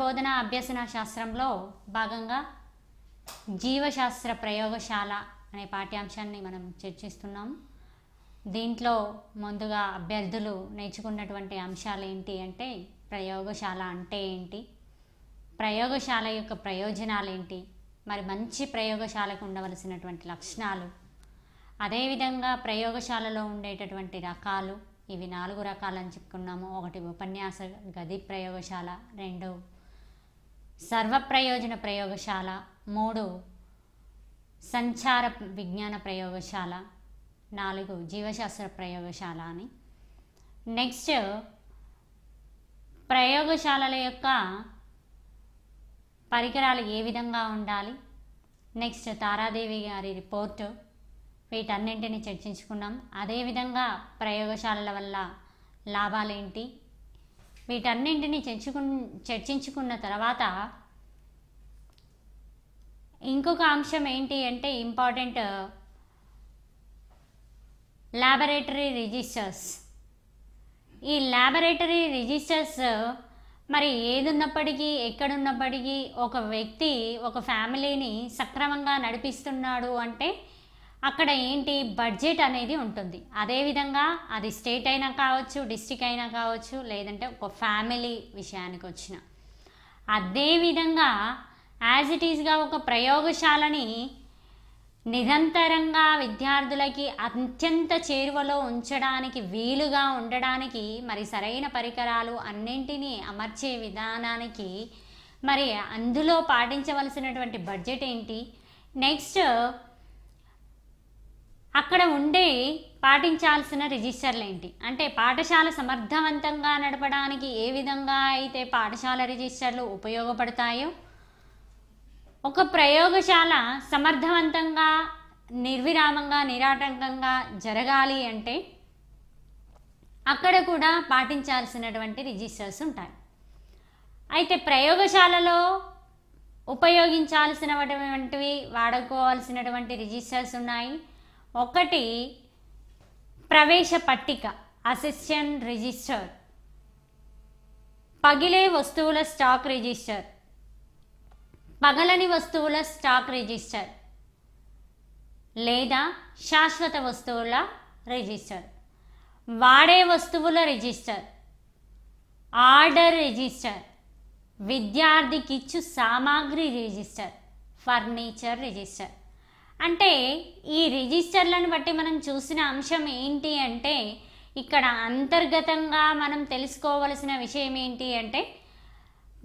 బోధన అభ్యసన శాస్త్రంలో భాగంగా జీవశాస్త్ర ప్రయోగశాల అనే పాఠ్యాంశాన్ని మనం చర్చిస్తున్నాం. దీంట్లో ముందుగా అభ్యర్థులు నేర్చుకున్నటువంటి అంశాలు ఏంటి అంటే ప్రయోగశాల అంటే ఏంటి? ప్రయోగశాల యొక్క ప్రయోజనాలు ఏంటి? మరి మంచి ప్రయోగశాలకు ఉండవలసినటువంటి లక్షణాలు. అదేవిధంగా ప్రయోగశాలలో ఉండేటటువంటి రకాలు ఇవి నాలుగు రకాలని చెప్పుకున్నాము. ఒకటి ఉపన్యాస గది ప్రయోగశాల రెండు సర్వప్రయోజన ప్రయోగశాల. మూడు సంచార విజ్ఞాన ప్రయోగశాల. నాలుగు జీవశాస్త్ర ప్రయోగశాల అని. నెక్స్ట్ ప్రయోగశాలల యొక్క పరికరాలు ఏ విధంగా ఉండాలి? నెక్స్ట్ తారాదేవి గారి రిపోర్టు. వీటన్నింటిని చర్చించుకున్నాం. అదేవిధంగా ప్రయోగశాలల వల్ల లాభాలేంటి? వీటన్నింటినీ చర్చుకు చర్చించుకున్న తర్వాత ఇంకొక అంశం ఏంటి అంటే ఇంపార్టెంట్ uh, ల్యాబొరేటరీ రిజిస్టర్స్ ఈ ల్యాబొరేటరీ రిజిస్టర్స్ uh, మరి ఏదున్నప్పటికీ ఎక్కడున్నప్పటికీ ఒక వ్యక్తి ఒక ఫ్యామిలీని సక్రమంగా నడిపిస్తున్నాడు అంటే అక్కడ ఏంటి బడ్జెట్ అనేది ఉంటుంది. అదేవిధంగా అది స్టేట్ అయినా కావచ్చు డిస్టిక్ అయినా కావచ్చు లేదంటే ఒక ఫ్యామిలీ విషయానికి వచ్చిన. అదేవిధంగా యాజ్ ఇట్ ఈస్గా ఒక ప్రయోగశాలని నిరంతరంగా విద్యార్థులకి అత్యంత చేరువలో ఉంచడానికి వీలుగా ఉండడానికి మరి సరైన పరికరాలు అన్నింటినీ అమర్చే విధానానికి మరి అందులో పాటించవలసినటువంటి బడ్జెట్ ఏంటి? నెక్స్ట్ అక్కడ ఉండే పాటించాల్సిన రిజిస్టర్లు ఏంటి అంటే పాఠశాల సమర్థవంతంగా నడపడానికి ఏ విధంగా అయితే పాఠశాల రిజిస్టర్లు ఉపయోగపడతాయో ఒక ప్రయోగశాల సమర్థవంతంగా నిర్విరామంగా నిరాటంకంగా జరగాలి అంటే అక్కడ కూడా పాటించాల్సినటువంటి రిజిస్టర్స్ ఉంటాయి. అయితే ప్రయోగశాలలో ఉపయోగించాల్సినటువంటివి వాడుకోవాల్సినటువంటి రిజిస్టర్స్ ఉన్నాయి. ఒకటి ప్రవేశ పట్టిక అసిస్టెంట్ రిజిస్టర్ పగిలే వస్తువుల స్టాక్ రిజిస్టర్ పగలని వస్తువుల స్టాక్ రిజిస్టర్ లేదా శాశ్వత వస్తువుల రిజిస్టర్ వాడే వస్తువుల రిజిస్టర్ ఆర్డర్ రిజిస్టర్ విద్యార్థికిచ్చు సామాగ్రి రిజిస్టర్ ఫర్నిచర్ రిజిస్టర్ అంటే ఈ రిజిస్టర్లను బట్టి మనం చూసిన అంశం ఏంటి అంటే ఇక్కడ అంతర్గతంగా మనం తెలుసుకోవలసిన విషయం ఏంటి అంటే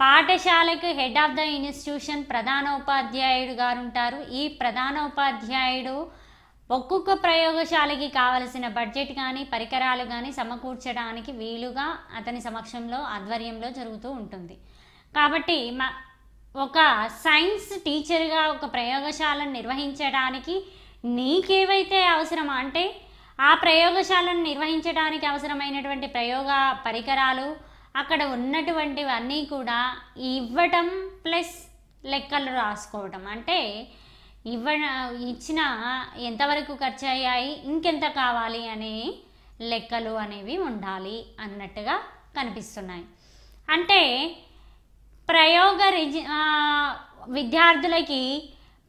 పాఠశాలకు హెడ్ ఆఫ్ ద ఇన్స్టిట్యూషన్ ప్రధాన ఉపాధ్యాయుడు గారు ఉంటారు ఈ ప్రధాన ఉపాధ్యాయుడు ఒక్కొక్క ప్రయోగశాలకి కావలసిన బడ్జెట్ కానీ పరికరాలు కానీ సమకూర్చడానికి వీలుగా అతని సమక్షంలో ఆధ్వర్యంలో జరుగుతూ ఉంటుంది. కాబట్టి మా ఒక సైన్స్ టీచర్గా ఒక ప్రయోగశాలను నిర్వహించడానికి నీకేవైతే అవసరమా అంటే ఆ ప్రయోగశాలను నిర్వహించడానికి అవసరమైనటువంటి ప్రయోగ పరికరాలు అక్కడ ఉన్నటువంటివన్నీ కూడా ఇవ్వటం ప్లస్ లెక్కలు రాసుకోవటం. అంటే ఇవ్వ ఇచ్చిన ఎంతవరకు ఖర్చు అయ్యాయి ఇంకెంత కావాలి అనే లెక్కలు అనేవి ఉండాలి అన్నట్టుగా కనిపిస్తున్నాయి. అంటే ప్రయోగ రిజి విద్యార్థులకి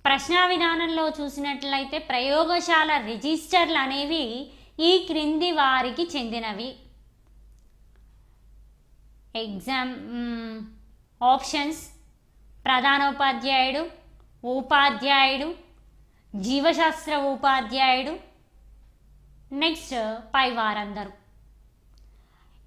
ప్రశ్నా విధానంలో చూసినట్లయితే ప్రయోగశాల రిజిస్టర్లు అనేవి ఈ క్రింది వారికి చెందినవి. ఎగ్జామ్ ఆప్షన్స్ ప్రధానోపాధ్యాయుడు ఉపాధ్యాయుడు జీవశాస్త్ర ఉపాధ్యాయుడు నెక్స్ట్ పై వారందరూ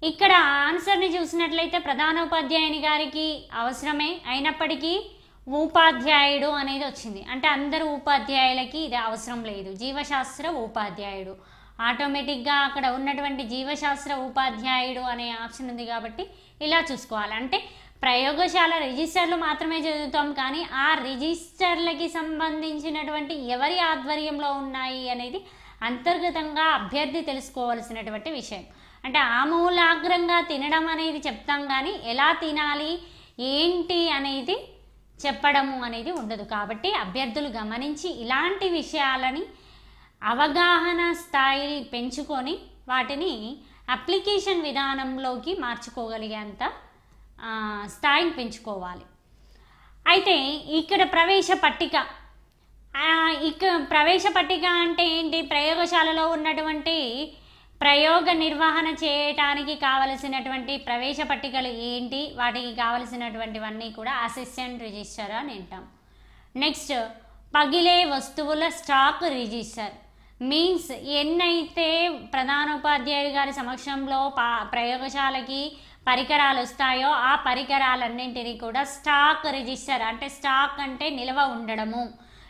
ఇక్కడ ఆన్సర్ని చూసినట్లయితే ప్రధానోపాధ్యాయుని గారికి అవసరమే. అయినప్పటికీ ఉపాధ్యాయుడు అనేది వచ్చింది. అంటే అందరు ఉపాధ్యాయులకి ఇది అవసరం లేదు. జీవశాస్త్ర ఉపాధ్యాయుడు. ఆటోమేటిక్గా అక్కడ ఉన్నటువంటి జీవశాస్త్ర ఉపాధ్యాయుడు అనే ఆప్షన్ ఉంది కాబట్టి ఇలా చూసుకోవాలి. అంటే ప్రయోగశాల రిజిస్టర్లు మాత్రమే చదువుతాం కానీ ఆ రిజిస్టర్లకి సంబంధించినటువంటి ఎవరి ఆధ్వర్యంలో ఉన్నాయి అనేది అంతర్గతంగా అభ్యర్థి తెలుసుకోవాల్సినటువంటి విషయం. అంటే ఆమూలాగ్రంగా తినడం అనేది చెప్తాం కానీ ఎలా తినాలి ఏంటి అనేది చెప్పడము అనేది ఉండదు. కాబట్టి అభ్యర్థులు గమనించి ఇలాంటి విషయాలని అవగాహన స్థాయి పెంచుకొని వాటిని అప్లికేషన్ విధానంలోకి మార్చుకోగలిగేంత స్థాయిని పెంచుకోవాలి. అయితే ఇక్కడ ప్రవేశ పట్టిక ఇక ప్రవేశ పట్టిక అంటే ఏంటి? ప్రయోగశాలలో ఉన్నటువంటి ప్రయోగ నిర్వహణ చేయటానికి కావలసినటువంటి ప్రవేశ పట్టికలు ఏంటి? వాటికి కావలసినటువంటివన్నీ కూడా అసిస్టెంట్ రిజిస్టర్ అని అంటాం. నెక్స్ట్ పగిలే వస్తువుల స్టాక్ రిజిస్టర్ మీన్స్ ఎన్నైతే ప్రధానోపాధ్యాయుడు గారి సమక్షంలో పా ప్రయోగశాలకి పరికరాలు వస్తాయో ఆ పరికరాలన్నింటినీ కూడా స్టాక్ రిజిస్టర్ అంటే స్టాక్ అంటే నిల్వ ఉండడము.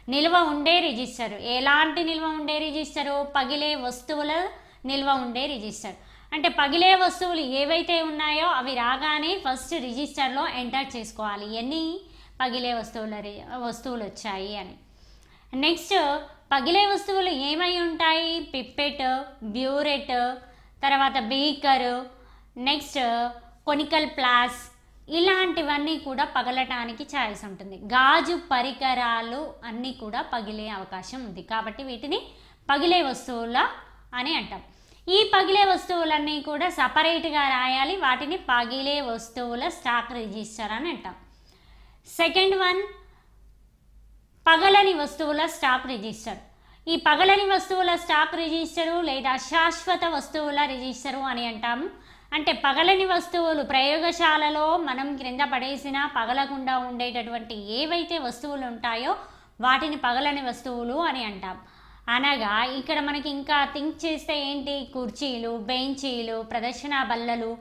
నిల్వ ఉండే రిజిస్టర్ ఎలాంటి నిల్వ ఉండే రిజిస్టరు పగిలే వస్తువుల నిల్వ ఉండే రిజిస్టర్. అంటే పగిలే వస్తువులు ఏవైతే ఉన్నాయో అవి రాగానే ఫస్ట్ రిజిస్టర్లో ఎంటర్ చేసుకోవాలి. ఎన్ని పగిలే వస్తువుల రి- వస్తువులు వచ్చాయి అని. నెక్స్ట్ పగిలే వస్తువులు ఏమై ఉంటాయి? పిప్పెట్ బ్యూరెట్ తర్వాత బీకర్ నెక్స్ట్ కొనికల్ ప్లాస్ ఇలాంటివన్నీ కూడా పగలటానికి ఛాయిస్ ఉంటుంది. గాజు పరికరాలు అన్నీ కూడా పగిలే అవకాశం ఉంది. కాబట్టి వీటిని పగిలే వస్తువుల అని అంటాం. ఈ పగిలే వస్తువులన్నీ కూడా సపరేట్గా రాయాలి. వాటిని పగిలే వస్తువుల స్టాక్ రిజిస్టర్ అని అంటాం. సెకండ్ వన్ పగలని వస్తువుల స్టాక్ రిజిస్టర్. ఈ పగలని వస్తువుల స్టాక్ రిజిస్టరు లేదా శాశ్వత వస్తువుల రిజిస్టరు అని అంటాము అంటే పగలని వస్తువులు ప్రయోగశాలలో మనం క్రింద పడేసిన పగలకుండా ఉండేటటువంటి ఏవైతే వస్తువులు ఉంటాయో వాటిని పగలని వస్తువులు అని అంటాం. అనగా ఇక్కడ మనకి ఇంకా థింక్ చేస్తే ఏంటి? కుర్చీలు బెంచీలు ప్రదర్శన బల్లలు.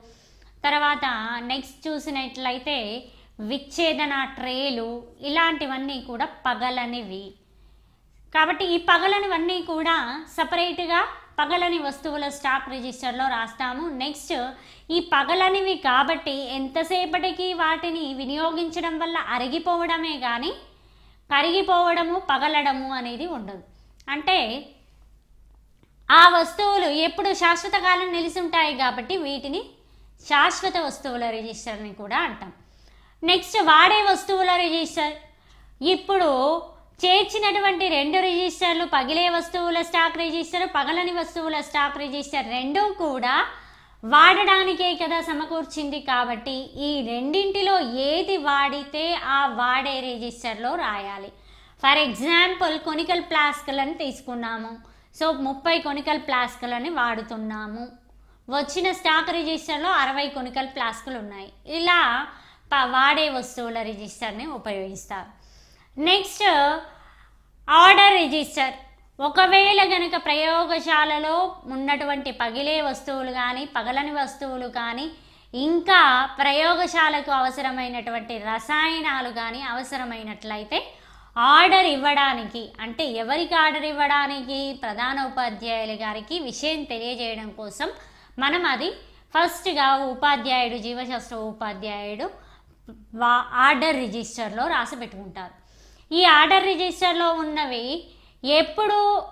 తర్వాత నెక్స్ట్ చూసినట్లయితే విచ్ఛేదన ట్రేలు ఇలాంటివన్నీ కూడా పగలనివి. కాబట్టి ఈ పగలనివన్నీ కూడా సపరేట్గా పగలని వస్తువుల స్టాక్ రిజిస్టర్లో రాస్తాము. నెక్స్ట్ ఈ పగలనివి కాబట్టి ఎంతసేపటికి వాటిని వినియోగించడం వల్ల అరిగిపోవడమే కానీ కరిగిపోవడము పగలడము అనేది ఉండదు. అంటే ఆ వస్తువులు ఎప్పుడు శాశ్వత కాలం నిలిచి ఉంటాయి కాబట్టి వీటిని శాశ్వత వస్తువుల రిజిస్టర్ని కూడా అంటాం. నెక్స్ట్ వాడే వస్తువుల రిజిస్టర్. ఇప్పుడు చేర్చినటువంటి రెండు రిజిస్టర్లు పగిలే వస్తువుల స్టాక్ రిజిస్టర్ పగలని వస్తువుల స్టాక్ రిజిస్టర్ రెండూ కూడా వాడడానికే కదా సమకూర్చింది కాబట్టి ఈ రెండింటిలో ఏది వాడితే ఆ వాడే రిజిస్టర్లో రాయాలి. ఫర్ ఎగ్జాంపుల్ కొనికల్ ప్లాస్కులను తీసుకున్నాము. సో ముప్పై కొనికల్ ప్లాస్కులని వాడుతున్నాము. వచ్చిన స్టాక్ రిజిస్టర్లో అరవై కొనికల్ ప్లాస్కులు ఉన్నాయి. ఇలా ప- వాడే వస్తువుల రిజిస్టర్ని ఉపయోగిస్తారు. Next order register. ఒకవేళ గనక ప్రయోగశాలలో ఉన్నటువంటి పగిలే వస్తువులు కానీ పగలని వస్తువులు కానీ ఇంకా ప్రయోగశాలకు అవసరమైనటువంటి రసాయనాలు కానీ అవసరమైనట్లయితే ఆర్డర్ ఇవ్వడానికి అంటే ఎవరికి ఆర్డర్ ఇవ్వడానికి ప్రధాన ఉపాధ్యాయులు గారికి విషయం తెలియజేయడం కోసం మనం అది ఫస్ట్గా ఉపాధ్యాయుడు జీవశాస్త్ర ఉపాధ్యాయుడు వా ఆర్డర్ రిజిస్టర్లో రాసి పెట్టుకుంటారు. ఈ ఆర్డర్ రిజిస్టర్లో ఉన్నవి ఎప్పుడు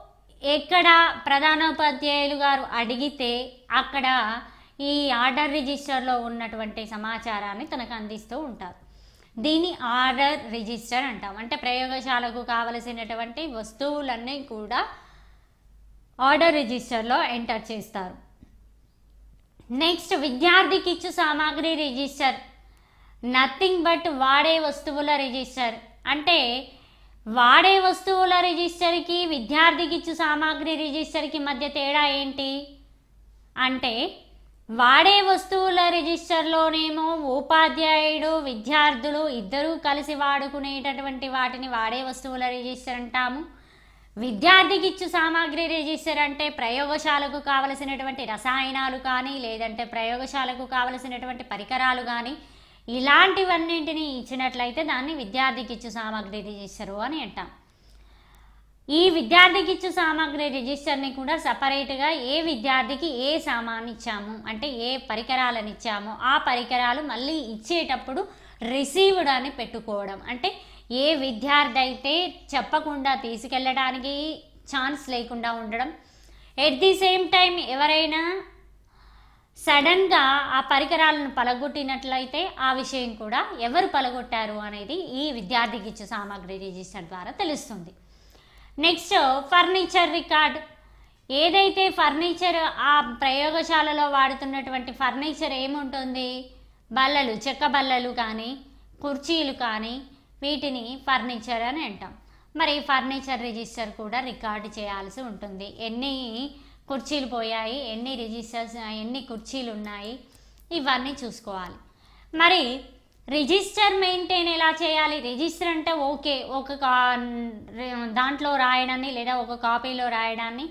ఎక్కడ ప్రధానోపాధ్యాయులు గారు అడిగితే అక్కడ ఈ ఆర్డర్ రిజిస్టర్లో ఉన్నటువంటి సమాచారాన్ని తనకు అందిస్తూ ఉంటారు. దీన్ని ఆర్డర్ రిజిస్టర్ అంటాం. అంటే ప్రయోగశాలకు కావలసినటువంటి వస్తువులన్నీ కూడా ఆర్డర్ రిజిస్టర్లో ఎంటర్ చేస్తారు. నెక్స్ట్ విద్యార్థికి ఇచ్చు సామాగ్రి రిజిస్టర్. నథింగ్ బట్ వాడే వస్తువుల రిజిస్టర్. అంటే వాడే వస్తువుల రిజిస్టర్కి విద్యార్థికి ఇచ్చు సామాగ్రి రిజిస్టర్కి మధ్య తేడా ఏంటి? అంటే వాడే వస్తువుల రిజిస్టర్లోనేమో ఉపాధ్యాయుడు విద్యార్థులు ఇద్దరూ కలిసి వాడుకునేటటువంటి వాటిని వాడే వస్తువుల రిజిస్టర్ అంటాము. విద్యార్థికి ఇచ్చు సామాగ్రి రిజిస్టర్ అంటే ప్రయోగశాలకు కావలసినటువంటి రసాయనాలు కానీ లేదంటే ప్రయోగశాలకు కావలసినటువంటి పరికరాలు కానీ ఇలాంటివన్నింటినీ ఇచ్చినట్లయితే దాన్ని విద్యార్థికి ఇచ్చు సామాగ్రి రిజిస్టరు అని అంటాం. ఈ విద్యార్థికి ఇచ్చు సామాగ్రి రిజిస్టర్ని కూడా సపరేట్గా ఏ విద్యార్థికి ఏ సామాన్ ఇచ్చాము అంటే ఏ పరికరాలను ఇచ్చామో ఆ పరికరాలు మళ్ళీ ఇచ్చేటప్పుడు రిసీవ్డ్ అని పెట్టుకోవడం. అంటే ఏ విద్యార్థి అయితే చెప్పకుండా తీసుకెళ్ళడానికి ఛాన్స్ లేకుండా ఉండడం. ఎట్ ది సేమ్ టైం ఎవరైనా సడన్గా ఆ పరికరాలను పలగొట్టినట్లయితే ఆ విషయం కూడా ఎవరు పలగొట్టారు అనేది ఈ విద్యార్థికి ఇచ్చే సామాగ్రి రిజిస్టర్ ద్వారా తెలుస్తుంది. Next furniture record. ఏదైతే ఫర్నిచర్ ఆ ప్రయోగశాలలో వాడుతున్నటువంటి ఫర్నిచర్ ఏముంటుంది? బల్లలు చెక్క బల్లలు కానీ కుర్చీలు కానీ వీటిని ఫర్నిచర్ అని అంటాం. మరి ఫర్నిచర్ రిజిస్టర్ కూడా రికార్డు చేయాల్సి ఉంటుంది. ఎన్ని కుర్చీలు పోయాయి ఎన్ని రిజిస్టర్స్ ఎన్ని కుర్చీలు ఉన్నాయి? ఇవన్నీ చూసుకోవాలి. మరి రిజిస్టర్ మెయింటైన్ ఎలా చేయాలి? రిజిస్టర్ అంటే ఓకే ఒక కా- దాంట్లో రాయడాన్ని లేదా ఒక కాపీలో రాయడాన్ని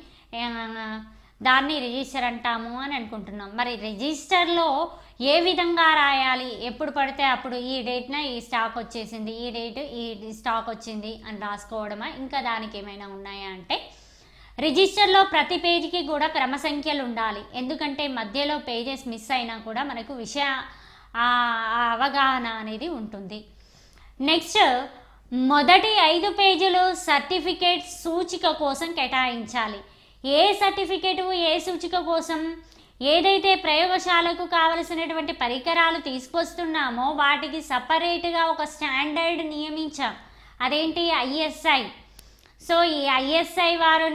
దాన్ని రిజిస్టర్ అంటాము అని అనుకుంటున్నాం. మరి రిజిస్టర్లో ఏ విధంగా రాయాలి? ఎప్పుడు పడితే అప్పుడు ఈ డేట్న ఈ స్టాక్ వచ్చేసింది ఈ డేట్ ఈ స్టాక్ వచ్చింది అని రాసుకోవడమా? ఇంకా దానికి ఏమైనా ఉన్నాయా అంటే రిజిస్టర్లో ప్రతి పేజీకి కూడా క్రమ సంఖ్యలు ఉండాలి. ఎందుకంటే మధ్యలో పేజెస్ మిస్ అయినా కూడా మనకు విషయ అవగాహన అనేది ఉంటుంది. నెక్స్ట్ మొదటి ఐదు పేజీలు సర్టిఫికేట్ సూచిక కోసం కేటాయించాలి. ఏ సర్టిఫికేట్ ఏ సూచిక కోసం ఏదైతే ప్రయోగశాలకు కావలసినటువంటి పరికరాలు తీసుకొస్తున్నామో వాటికి సపరేట్గా ఒక స్టాండర్డ్ నియమించాం. అదేంటి? ఐఎస్ఐ. సో ఈ ఐఎస్ఐ వారు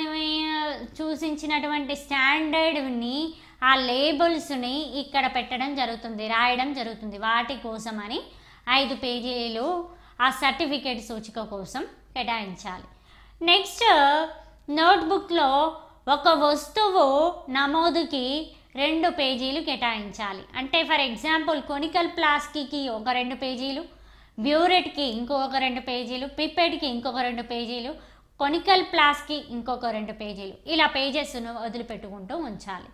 సూచించినటువంటి స్టాండర్డ్ని ఆ లేబుల్స్ని ఇక్కడ పెట్టడం జరుగుతుంది రాయడం జరుగుతుంది. వాటి కోసమని ఐదు పేజీలు ఆ సర్టిఫికేట్ సూచిక కోసం కేటాయించాలి. నెక్స్ట్ నోట్బుక్లో ఒక వస్తువు నమోదుకి రెండు పేజీలు కేటాయించాలి. అంటే ఫర్ ఎగ్జాంపుల్ కొనికల్ ప్లాస్కి ఒక రెండు పేజీలు బ్యూరెట్కి ఇంకొక రెండు పేజీలు పిప్పెట్కి ఇంకొక రెండు పేజీలు కొనికల్ ప్లాస్కి ఇంకొక రెండు పేజీలు. ఇలా పేజెస్ను వదిలిపెట్టుకుంటూ ఉంచాలి.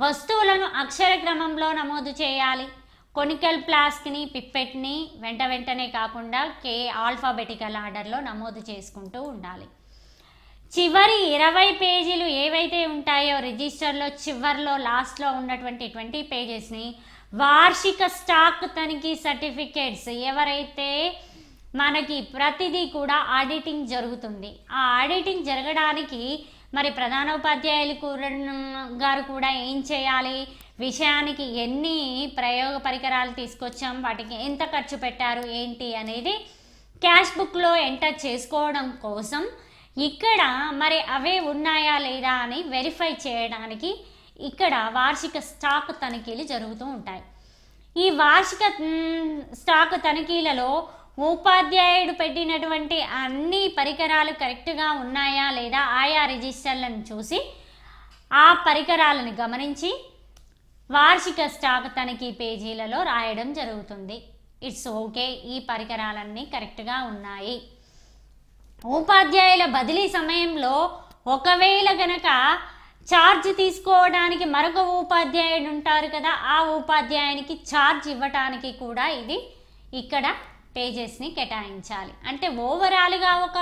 వస్తువులను అక్షర క్రమంలో నమోదు చేయాలి. కొనికల్ ప్లాస్క్ని పిప్పెట్ని వెంట వెంటనే కాకుండా కే ఆల్ఫాబెటికల్ ఆర్డర్లో నమోదు చేసుకుంటూ ఉండాలి. చివరి ఇరవై పేజీలు ఏవైతే ఉంటాయో రిజిస్టర్లో చివరిలో లాస్ట్లో ఉన్నటువంటి ట్వంటీ పేజెస్ని వార్షిక స్టాక్ తనిఖీ సర్టిఫికేట్స్ ఎవరైతే మనకి ప్రతిదీ కూడా ఆడిటింగ్ జరుగుతుంది. ఆ ఆడిటింగ్ జరగడానికి మరి ప్రధానోపాధ్యాయులు కూడా గారు కూడా ఏం చేయాలి? విషయానికి ఎన్ని ప్రయోగ పరికరాలు తీసుకొచ్చాం? వాటికి ఎంత ఖర్చు పెట్టారు? ఏంటి? అనేది క్యాష్ బుక్లో ఎంటర్ చేసుకోవడం కోసం ఇక్కడ మరి అవే ఉన్నాయా లేదా అని వెరిఫై చేయడానికి ఇక్కడ వార్షిక స్టాక్ తనిఖీలు జరుగుతూ ఉంటాయి. ఈ వార్షిక స్టాక్ తనిఖీలలో ఉపాధ్యాయుడు పెట్టినటువంటి అన్ని పరికరాలు కరెక్ట్గా ఉన్నాయా లేదా ఆయా రిజిస్టర్లను చూసి ఆ పరికరాలను గమనించి వార్షిక స్టాక్ తనిఖీ పేజీలలో రాయడం జరుగుతుంది. ఇట్స్ ఓకే ఈ పరికరాలన్నీ కరెక్ట్గా ఉన్నాయి. ఉపాధ్యాయుల బదిలీ సమయంలో ఒకవేళ గనక ఛార్జ్ తీసుకోవడానికి మరొక ఉపాధ్యాయుడు ఉంటారు కదా ఆ ఉపాధ్యాయునికి ఛార్జ్ ఇవ్వటానికి కూడా ఇది ఇక్కడ పేజెస్ని కేటాయించాలి. అంటే ఓవరాల్గా ఒక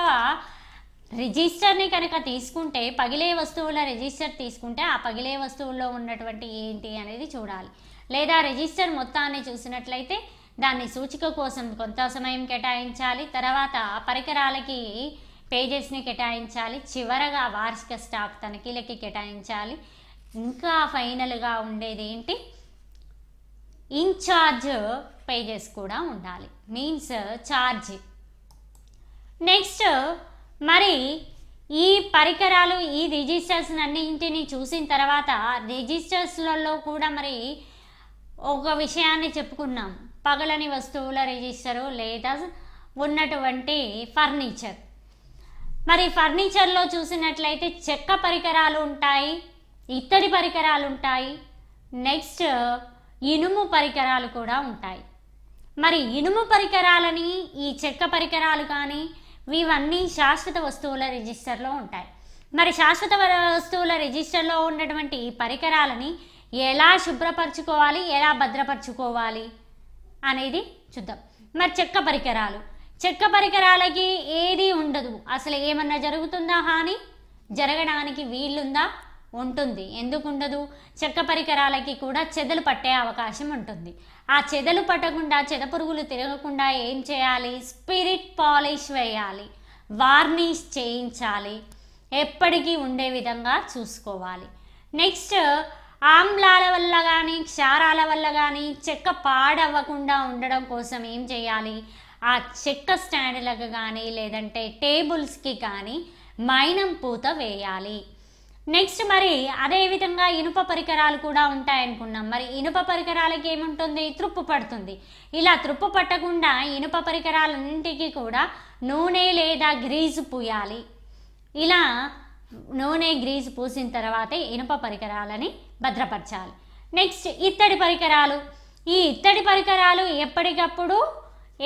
రిజిస్టర్ని కనుక తీసుకుంటే పగిలే వస్తువుల రిజిస్టర్ తీసుకుంటే ఆ పగిలే వస్తువుల్లో ఉన్నటువంటి ఏంటి అనేది చూడాలి. లేదా రిజిస్టర్ మొత్తాన్ని చూసినట్లయితే దాన్ని సూచిక కోసం కొంత సమయం కేటాయించాలి. తర్వాత పరికరాలకి పేజెస్ని కేటాయించాలి. చివరగా వార్షిక స్టాక్ తనిఖీలకి కేటాయించాలి. ఇంకా ఫైనల్గా ఉండేది ఏంటి? ఇన్ఛార్జ్ పేజెస్ కూడా ఉండాలి. మీన్స్ ఛార్జ్ నెక్స్ట్ మరి ఈ పరికరాలు ఈ రిజిస్టర్స్ అన్నింటినీ చూసిన తర్వాత రిజిస్టర్స్లలో కూడా మరి ఒక విషయాన్ని చెప్పుకున్నాం. పగలని వస్తువుల రిజిస్టరు లేదా ఉన్నటువంటి ఫర్నిచర్ మరి ఫర్నిచర్లో చూసినట్లయితే చెక్క పరికరాలు ఉంటాయి ఇత్తడి పరికరాలు ఉంటాయి నెక్స్ట్ uh, ఇనుము పరికరాలు కూడా ఉంటాయి. మరి ఇనుము పరికరాలని ఈ చెక్క పరికరాలు కానీ ఇవన్నీ శాశ్వత వస్తువుల రిజిస్టర్లో ఉంటాయి. మరి శాశ్వత వస్తువుల రిజిస్టర్లో ఉన్నటువంటి ఈ పరికరాలని ఎలా శుభ్రపరచుకోవాలి ఎలా భద్రపరచుకోవాలి అనేది చూద్దాం. మరి చెక్క పరికరాలు. చెక్క పరికరాలకి ఏది ఉండదు. అసలు ఏమన్నా జరుగుతుందా హాని? జరగడానికి వీలుందా? ఉంటుంది. ఎందుకు ఉండదు? చెక్క పరికరాలకి కూడా చెదలు పట్టే అవకాశం ఉంటుంది. ఆ చెదలు పట్టకుండా చెదపురుగులు తిరగకుండా ఏం చేయాలి? స్పిరిట్ పాలిష్ వేయాలి. వార్నిష్ చేయించాలి. ఎప్పటికీ ఉండే విధంగా చూసుకోవాలి. నెక్స్ట్ ఆమ్లాల వల్ల కానీ క్షారాల వల్ల కానీ చెక్క పాడవ్వకుండా ఉండడం కోసం ఏం చేయాలి? ఆ చెక్క స్టాండ్లకు కానీ లేదంటే టేబుల్స్కి కానీ మైనం పూత వేయాలి. నెక్స్ట్ మరి అదే విధంగా ఇనుప పరికరాలు కూడా ఉంటాయనుకున్నాం మరి ఇనుప పరికరాలకి ఏముంటుంది? తృప్పు పడుతుంది. ఇలా తృప్పు పట్టకుండా ఇనుప పరికరాలన్నింటికి కూడా నూనె లేదా గ్రీజు పూయాలి. ఇలా నూనె గ్రీజు పూసిన తర్వాతే ఇనుప పరికరాలని భద్రపరచాలి. నెక్స్ట్ ఇత్తడి పరికరాలు. ఈ ఇత్తడి పరికరాలు ఎప్పటికప్పుడు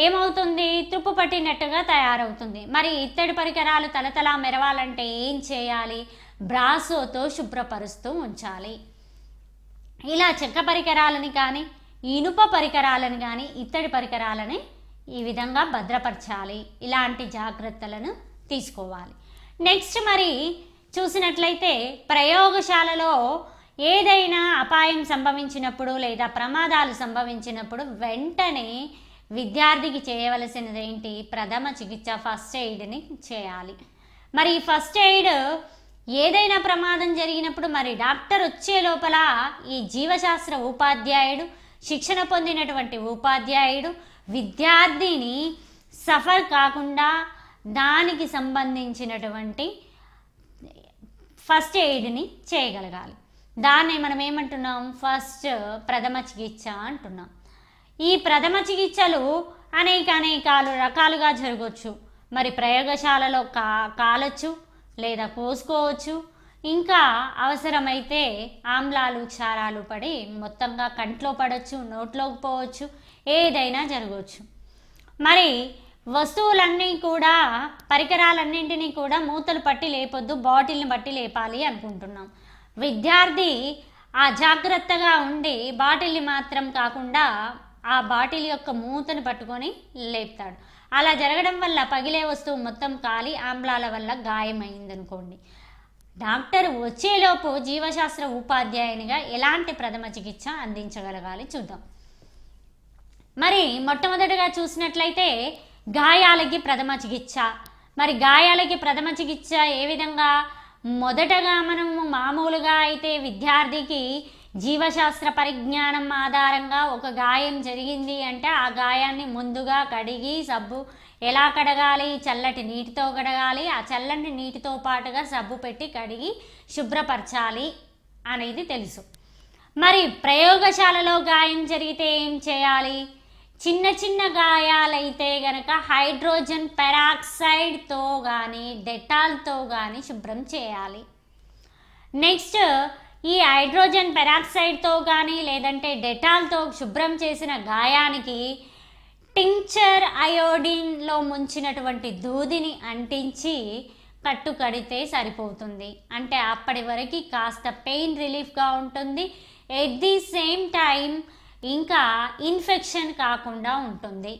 ఏమవుతుంది? తుప్పు పట్టినట్టుగా తయారవుతుంది. మరి ఇత్తడి పరికరాలు తలతలా మెరవాలంటే ఏం చేయాలి? బ్రాసోతో శుభ్రపరుస్తూ ఉంచాలి. ఇలా చెక్క పరికరాలని కానీ ఇనుప పరికరాలను కానీ ఇత్తడి పరికరాలని ఈ విధంగా భద్రపరచాలి. ఇలాంటి జాగ్రత్తలను తీసుకోవాలి. నెక్స్ట్ మరి చూసినట్లయితే ప్రయోగశాలలో ఏదైనా అపాయం సంభవించినప్పుడు లేదా ప్రమాదాలు సంభవించినప్పుడు వెంటనే విద్యార్థికి చేయవలసినది ఏంటి ప్రథమ చికిత్స ఫస్ట్ ఎయిడ్ని చేయాలి. మరి ఈ ఫస్ట్ ఎయిడ్ ఏదైనా ప్రమాదం జరిగినప్పుడు మరి డాక్టర్ వచ్చే లోపల ఈ జీవశాస్త్ర ఉపాధ్యాయుడు శిక్షణ పొందినటువంటి ఉపాధ్యాయుడు విద్యార్థిని సఫర్ కాకుండా దానికి సంబంధించినటువంటి ఫస్ట్ ఎయిడ్ని చేయగలగాలి. దాన్ని మనం ఏమంటున్నాం? ఫస్ట్ ప్రథమ చికిత్స అంటున్నాం. ఈ ప్రథమ చికిత్సలు అనేక అనేకాలు రకాలుగా జరగవచ్చు మరి ప్రయోగశాలలో కా కాలొచ్చు. లేదా కోసుకోవచ్చు ఇంకా అవసరమైతే ఆమ్లాలు క్షారాలు పడి మొత్తంగా కంట్లో పడవచ్చు నోట్లోకి పోవచ్చు ఏదైనా జరగవచ్చు. మరి వస్తువులన్నీ కూడా పరికరాలన్నింటినీ కూడా మూతలు పట్టి లేపొద్దు బాటిల్ని బట్టి లేపాలి అనుకుంటున్నాం. విద్యార్థి ఆ జాగ్రత్తగా ఉండి బాటిల్ని మాత్రం కాకుండా ఆ బాటిల్ యొక్క మూతను పట్టుకొని లేపుతాడు. అలా జరగడం వల్ల పగిలే వస్తువు మొత్తం కాలి ఆమ్లాల వల్ల గాయమైందనుకోండి. డాక్టర్ వచ్చేలోపు జీవశాస్త్ర ఉపాధ్యాయునిగా ఎలాంటి ప్రథమ చికిత్స అందించగలగాలి చూద్దాం. మరి మొట్టమొదటిగా చూసినట్లయితే గాయాలకి ప్రథమ చికిత్స. మరి గాయాలకి ప్రథమ చికిత్స ఏ విధంగా? మొదటగా మనము మామూలుగా అయితే విద్యార్థికి జీవశాస్త్ర పరిజ్ఞానం ఆధారంగా ఒక గాయం జరిగింది అంటే ఆ గాయాన్ని ముందుగా కడిగి సబ్బు ఎలా కడగాలి? చల్లటి నీటితో కడగాలి. ఆ చల్లటి నీటితో పాటుగా సబ్బు పెట్టి కడిగి శుభ్రపరచాలి అనేది తెలుసు. మరి ప్రయోగశాలలో గాయం జరిగితే ఏం చేయాలి? చిన్న చిన్న గాయాలైతే గనక హైడ్రోజన్ పెరాక్సైడ్తో కానీ డెటాల్తో కానీ శుభ్రం చేయాలి. నెక్స్ట్ ఈ హైడ్రోజన్ పెరాక్సైడ్తో కానీ లేదంటే డెటాల్తో శుభ్రం చేసిన గాయానికి టింక్చర్ అయోడిన్లో ముంచినటువంటి దూదిని అంటించి కట్టు కడితే సరిపోతుంది. అంటే అప్పటి వరకు కాస్త పెయిన్ రిలీఫ్గా ఉంటుంది. ఎట్ ది సేమ్ టైం ఇంకా ఇన్ఫెక్షన్ కాకుండా ఉంటుంది.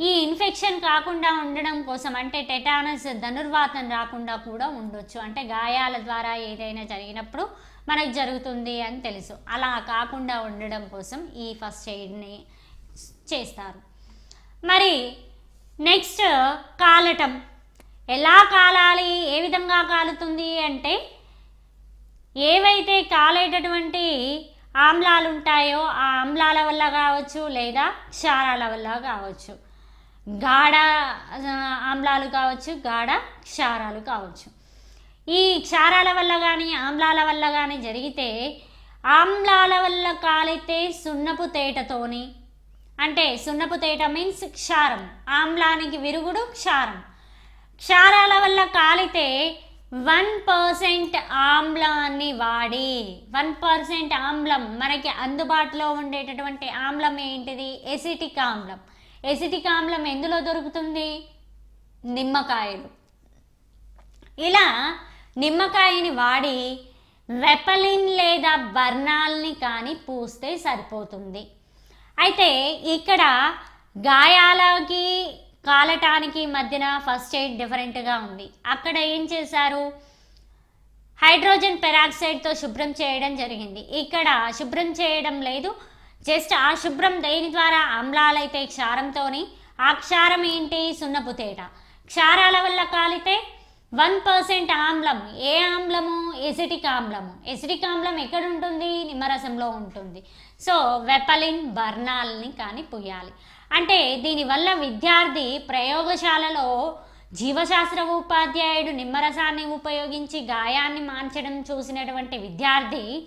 ఈ ఇన్ఫెక్షన్ కాకుండా ఉండడం కోసం అంటే టెటానస్ ధనుర్వాతం రాకుండా కూడా ఉండొచ్చు. అంటే గాయాల ద్వారా ఏదైనా జరిగినప్పుడు మనకు జరుగుతుంది అని తెలుసు. అలా కాకుండా ఉండడం కోసం ఈ ఫస్ట్ ఎయిడ్ని చేస్తారు. మరి నెక్స్ట్ కాలటం. ఎలా కాలాలి? ఏ విధంగా కాలుతుంది అంటే ఏవైతే కాలేటటువంటి ఆమ్లాలు ఉంటాయో ఆ ఆమ్లాల వల్ల కావచ్చు లేదా క్షారాల వల్ల కావచ్చు. గాఢ ఆమ్లాలు కావచ్చు గాఢ క్షారాలు కావచ్చు. ఈ క్షారాల వల్ల కానీ ఆమ్లాల వల్ల కానీ జరిగితే ఆమ్లాల వల్ల కాలితే సున్నపు తేటతోని. అంటే సున్నపు తేట మీన్స్ క్షారం. ఆమ్లానికి విరుగుడు క్షారం. క్షారాల వల్ల కాలితే వన్ పర్సెంట్ ఆమ్లాన్ని వాడి. వన్ పర్సెంట్ ఆమ్లం మనకి అందుబాటులో ఉండేటటువంటి ఆమ్లం ఏంటిది? ఎసిటిక్ ఆమ్లం. ఎసిటిక్ ఆమ్లం ఎందులో దొరుకుతుంది? నిమ్మకాయలు. ఇలా నిమ్మకాయని వాడి వెపలిన్ లేదా బర్నాల్ని కానీ పూస్తే సరిపోతుంది. అయితే ఇక్కడ గాయాలకి కాలటానికి మధ్యన ఫస్ట్ ఎయిడ్ డిఫరెంట్గా ఉంది. అక్కడ ఏం చేశారు? హైడ్రోజన్ పెరాక్సైడ్తో శుభ్రం చేయడం జరిగింది. ఇక్కడ శుభ్రం చేయడం లేదు. జస్ట్ ఆ శుభ్రం దేని ద్వారా? ఆమ్లాలైతే క్షారంతోని. ఆ క్షారం ఏంటి? సున్నపు తేట. క్షారాల వల్ల కాలితే వన్ పర్సెంట్ ఆమ్లం. ఏ ఆమ్లము? ఎసిటిక్ ఆమ్లము. ఎసిటిక్ ఆమ్లం ఎక్కడ ఉంటుంది నిమ్మరసంలో ఉంటుంది. సో వెపలిన్ బర్నాల్ని కానీ పుయ్యాలి. అంటే దీనివల్ల విద్యార్థి ప్రయోగశాలలో జీవశాస్త్ర ఉపాధ్యాయుడు నిమ్మరసాన్ని ఉపయోగించి గాయాన్ని మార్చడం చూసినటువంటి విద్యార్థి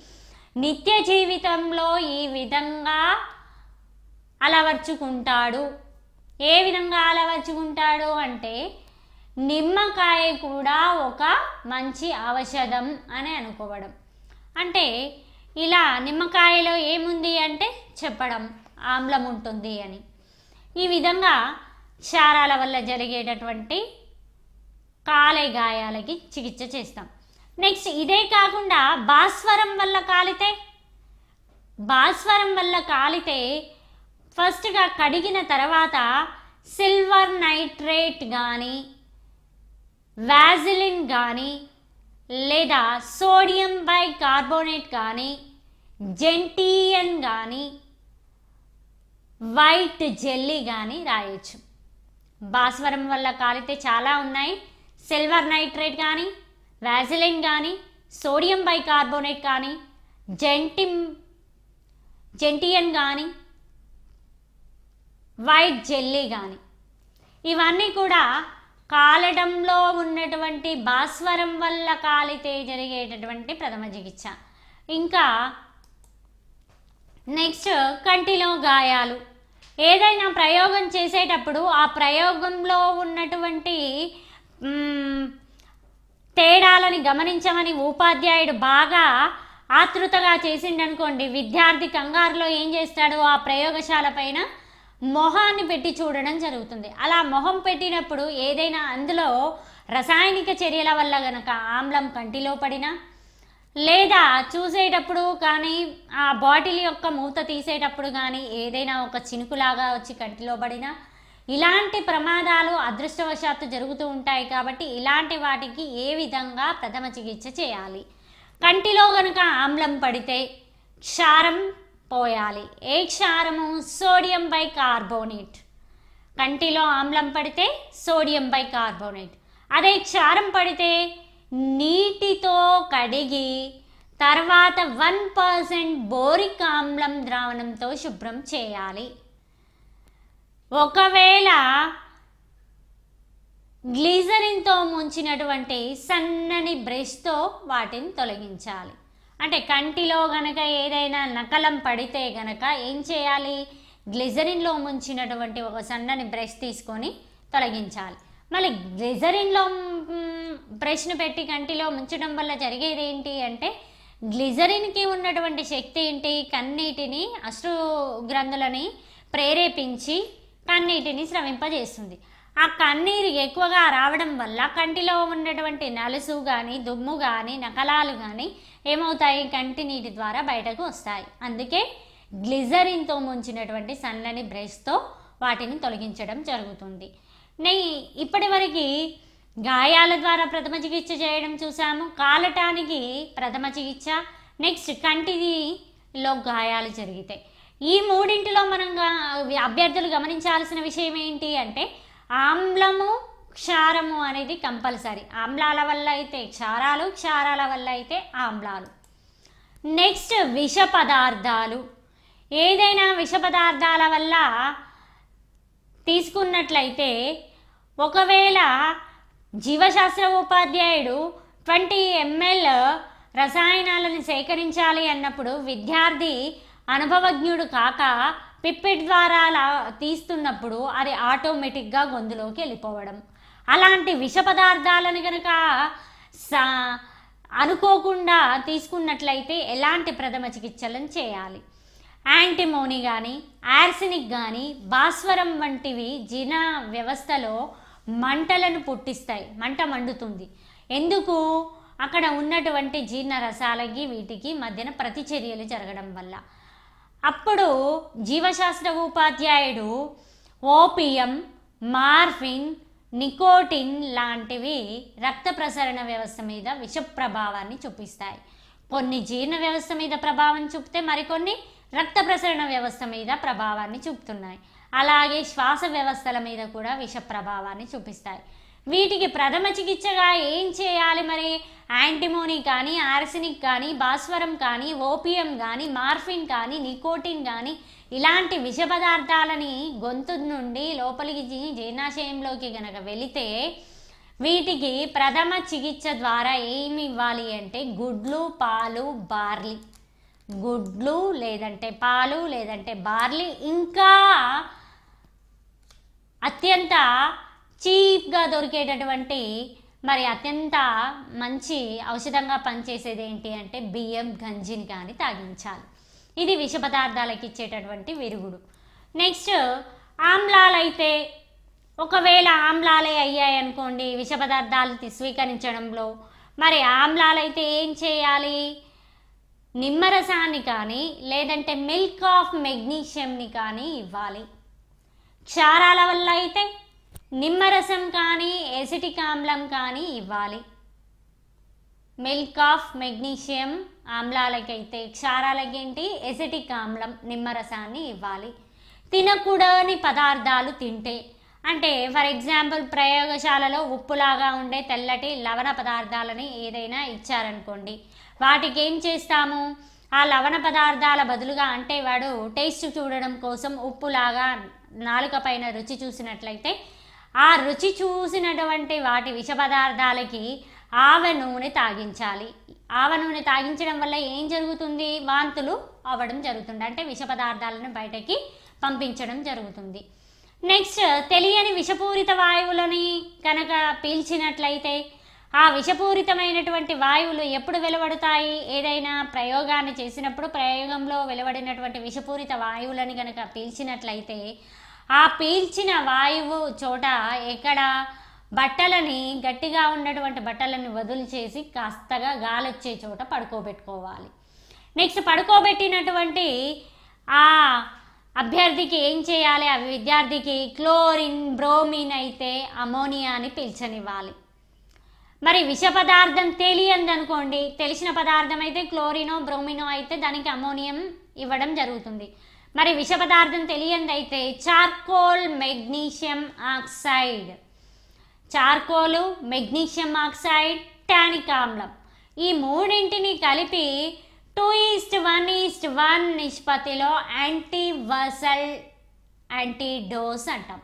నిత్య జీవితంలో ఈ విధంగా అలవర్చుకుంటాడు. ఏ విధంగా అలవర్చుకుంటాడు అంటే నిమ్మకాయ కూడా ఒక మంచి ఔషధం అని అనుకోవడం. అంటే ఇలా నిమ్మకాయలో ఏముంది అంటే చెప్పడం ఆమ్లం ఉంటుంది అని. ఈ విధంగా క్షారాల వల్ల జరిగేటటువంటి కాలే గాయాలకి చికిత్స చేస్తాం. నెక్స్ట్ ఇదే కాకుండా భాస్వరం వల్ల కాలితే? భాస్వరం వల్ల కాలితే ఫస్ట్గా కడిగిన తర్వాత సిల్వర్ నైట్రేట్ కానీ వ్యాజిలిన్ కానీ లేదా సోడియం బై కార్బోనేట్ కానీ జెంటియన్ కానీ వైట్ జెల్లీ కానీ రాయొచ్చు. భాస్వరం వల్ల కాలితే చాలా ఉన్నాయి. సిల్వర్ నైట్రేట్ కానీ వ్యాజిలిన్ కానీ సోడియం బై కార్బోనేట్ కానీ జెంటిమ్ జెంటియన్ కానీ వైట్ జెల్లీ కానీ ఇవన్నీ కూడా కాలడంలో ఉన్నటువంటి భాస్వరం వల్ల కాలితే జరిగేటటువంటి ప్రథమ చికిత్స. ఇంకా నెక్స్ట్ కంటిలో గాయాలు. ఏదైనా ప్రయోగం చేసేటప్పుడు ఆ ప్రయోగంలో ఉన్నటువంటి తేడాలని గమనించమని ఉపాధ్యాయుడు బాగా ఆతృతగా చేసిండనుకోండి. విద్యార్థి కంగారులో ఏం చేస్తాడు? ఆ ప్రయోగశాల పైన మొహాన్ని పెట్టి చూడడం జరుగుతుంది. అలా మొహం పెట్టినప్పుడు ఏదైనా అందులో రసాయనిక చర్యల వల్ల గనక ఆమ్లం కంటిలో పడినా లేదా చూసేటప్పుడు కానీ ఆ బాటిల్ యొక్క మూత తీసేటప్పుడు కానీ ఏదైనా ఒక చినుకులాగా వచ్చి కంటిలో పడినా ఇలాంటి ప్రమాదాలు అదృష్టవశాత్తు జరుగుతూ ఉంటాయి కాబట్టి ఇలాంటి వాటికి ఏ విధంగా ప్రథమ చికిత్స చేయాలి? కంటిలో గనుక ఆమ్లం పడితే క్షారం పోయాలి. ఏ క్షారము? Sodium bicarbonate. కంటిలో ఆమ్లం పడితే సోడియం బై కార్బోనేట్. అదే క్షారం పడితే నీటితో కడిగి తర్వాత వన్ పర్సెంట్ బోరిక్ ఆమ్లం ద్రావణంతో శుభ్రం చేయాలి. ఒకవేళ గ్లీజరిన్తో ముంచినటువంటి సన్నని బ్రష్తో వాటిని తొలగించాలి. అంటే కంటిలో గనక ఏదైనా నకలం పడితే గనక ఏం చేయాలి? గ్లిజరిన్లో ముంచినటువంటి ఒక సన్నని బ్రష్ తీసుకొని తొలగించాలి. మళ్ళీ గ్లిజరిన్లో బ్రష్ను పెట్టి కంటిలో ముంచడం వల్ల జరిగేది ఏంటి అంటే గ్లిజరిన్కి ఉన్నటువంటి శక్తి ఏంటి? కన్నీటిని అశ్రు గ్రంథులని ప్రేరేపించి కన్నీటిని స్రవింపజేస్తుంది. ఆ కన్నీరు ఎక్కువగా రావడం వల్ల కంటిలో ఉన్నటువంటి నలుసు కానీ దుమ్ము కానీ నకలాలు కానీ ఏమవుతాయి? కంటి నీటి ద్వారా బయటకు వస్తాయి. అందుకే గ్లిజరిన్తో ముంచినటువంటి సన్నని బ్రష్తో వాటిని తొలగించడం జరుగుతుంది. నే ఇప్పటివరకు గాయాల ద్వారా ప్రథమ చికిత్స చేయడం చూసాము కాలటానికి ప్రథమ చికిత్స నెక్స్ట్ కంటిలో గాయాలు జరిగితే. ఈ మూడింటిలో మనం అభ్యర్థులు గమనించాల్సిన విషయం ఏంటి అంటే ఆమ్లము క్షారము అనేది కంపల్సరీ. ఆమ్లాల వల్ల అయితే క్షారాలు క్షారాల వల్ల అయితే ఆమ్లాలు. నెక్స్ట్ విష పదార్థాలు. ఏదైనా విష పదార్థాల వల్ల తీసుకున్నట్లయితే ఒకవేళ జీవశాస్త్ర ఉపాధ్యాయుడు ట్వంటీ ఎంఎల్ రసాయనాలను సేకరించాలి అన్నప్పుడు విద్యార్థి అనుభవజ్ఞుడు కాక పిప్పిట్ ద్వారా అలా తీస్తున్నప్పుడు అది ఆటోమేటిక్గా గొంతులోకి వెళ్ళిపోవడం. అలాంటి విష పదార్థాలను కనుక సా అనుకోకుండా తీసుకున్నట్లయితే ఎలాంటి ప్రథమ చికిత్సలను చేయాలి? యాంటిమోని కానీ యార్సినిక్ కానీ భాస్వరం వంటివి జీర్ణ వ్యవస్థలో మంటలను పుట్టిస్తాయి మంట మండుతుంది. ఎందుకు? అక్కడ ఉన్నటువంటి జీర్ణ రసాలకి వీటికి మధ్యన ప్రతిచర్యలు జరగడం వల్ల. అప్పుడు జీవశాస్త్ర ఉపాధ్యాయుడు ఓపియం మార్ఫిన్ నికోటిన్ లాంటివి రక్త ప్రసరణ వ్యవస్థ మీద విష ప్రభావాన్ని చూపిస్తాయి. కొన్ని జీర్ణ వ్యవస్థ మీద ప్రభావం చూపితే మరికొన్ని రక్త ప్రసరణ వ్యవస్థ మీద ప్రభావాన్ని చూపుతున్నాయి. అలాగే శ్వాస వ్యవస్థల మీద కూడా విష ప్రభావాన్ని చూపిస్తాయి. వీటికి ప్రథమ చికిత్సగా ఏం చేయాలి మరి? యాంటిమోనీ కానీ ఆర్సినిక్ కానీ భాస్వరం కానీ ఓపియం కానీ మార్ఫిన్ కానీ నికోటిన్ కానీ ఇలాంటి విష పదార్థాలని గొంతు నుండి లోపలికి జీర్ణాశయంలోకి గనక వెళితే వీటికి ప్రథమ చికిత్స ద్వారా ఏమి ఇవ్వాలి అంటే గుడ్లు పాలు బార్లీ. గుడ్లు లేదంటే పాలు లేదంటే బార్లీ ఇంకా అత్యంత చీప్గా దొరికేటటువంటి మరి అత్యంత మంచి ఔషధంగా పనిచేసేది ఏంటి అంటే బియ్యం గంజిని కానీ తాగించాలి. ఇది విష పదార్థాలకు ఇచ్చేటటువంటి విరుగుడు. నెక్స్ట్ ఆమ్లాలైతే ఒకవేళ ఆమ్లాలే అయ్యాయి అనుకోండి విష పదార్థాలు స్వీకరించడంలో. మరి ఆమ్లాలైతే ఏం చేయాలి? నిమ్మరసాన్ని కానీ లేదంటే మిల్క్ ఆఫ్ మెగ్నీషియంని కానీ ఇవ్వాలి. క్షారాల వల్ల అయితే నిమ్మరసం కానీ ఎసిటిక్ ఆమ్లం కానీ ఇవ్వాలి. మిల్క్ ఆఫ్ మెగ్నీషియం ఆమ్లాలకైతే క్షారాలకేంటి? ఎసిటిక్ ఆమ్లం నిమ్మరసాన్ని ఇవ్వాలి. తినకూడని పదార్థాలు తింటే అంటే ఫర్ ఎగ్జాంపుల్ ప్రయోగశాలలో ఉప్పులాగా ఉండే తెల్లటి లవణ పదార్థాలని ఏదైనా ఇచ్చారనుకోండి వాటికి ఏం చేస్తాము? ఆ లవణ పదార్థాల బదులుగా అంటే వాడు టేస్ట్ చూడడం కోసం ఉప్పులాగా నాలుక పైన రుచి చూసినట్లయితే ఆ రుచి చూసినటువంటి వాటి విష పదార్థాలకి ఆవ నూనె తాగించాలి. ఆవ నూనె తాగించడం వల్ల ఏం జరుగుతుంది? వాంతులు అవ్వడం జరుగుతుంది. అంటే విష పదార్థాలను బయటకి పంపించడం జరుగుతుంది. నెక్స్ట్ తెలియని విషపూరిత వాయువులని కనుక పీల్చినట్లయితే ఆ విషపూరితమైనటువంటి వాయువులు ఎప్పుడు వెలువడతాయి? ఏదైనా ప్రయోగాన్ని చేసినప్పుడు ప్రయోగంలో వెలువడినటువంటి విషపూరిత వాయువులని కనుక పీల్చినట్లయితే ఆ పీల్చిన వాయువు చోట ఎక్కడ బట్టలని గట్టిగా ఉన్నటువంటి బట్టలను వదులు చేసి కాస్తగా వచ్చే చోట పడుకోబెట్టుకోవాలి. నెక్స్ట్ పడుకోబెట్టినటువంటి ఆ అభ్యర్థికి ఏం చేయాలి? ఆ విద్యార్థికి క్లోరిన్ బ్రోమిన్ అయితే అమోనియాని పీల్చనివ్వాలి. మరి విష పదార్థం తెలియంది అనుకోండి తెలిసిన పదార్థం అయితే క్లోరినో బ్రోమినో అయితే దానికి అమోనియం ఇవ్వడం జరుగుతుంది. మరి విష పదార్థం తెలియంది అయితే charcoal magnesium oxide. Charcoal magnesium oxide tannic ఆమ్లం. ఈ మూడింటిని కలిపి two is to one is to one నిష్పత్తిలో యాంటీవర్సల్ యాంటీడోస్ అంటాం.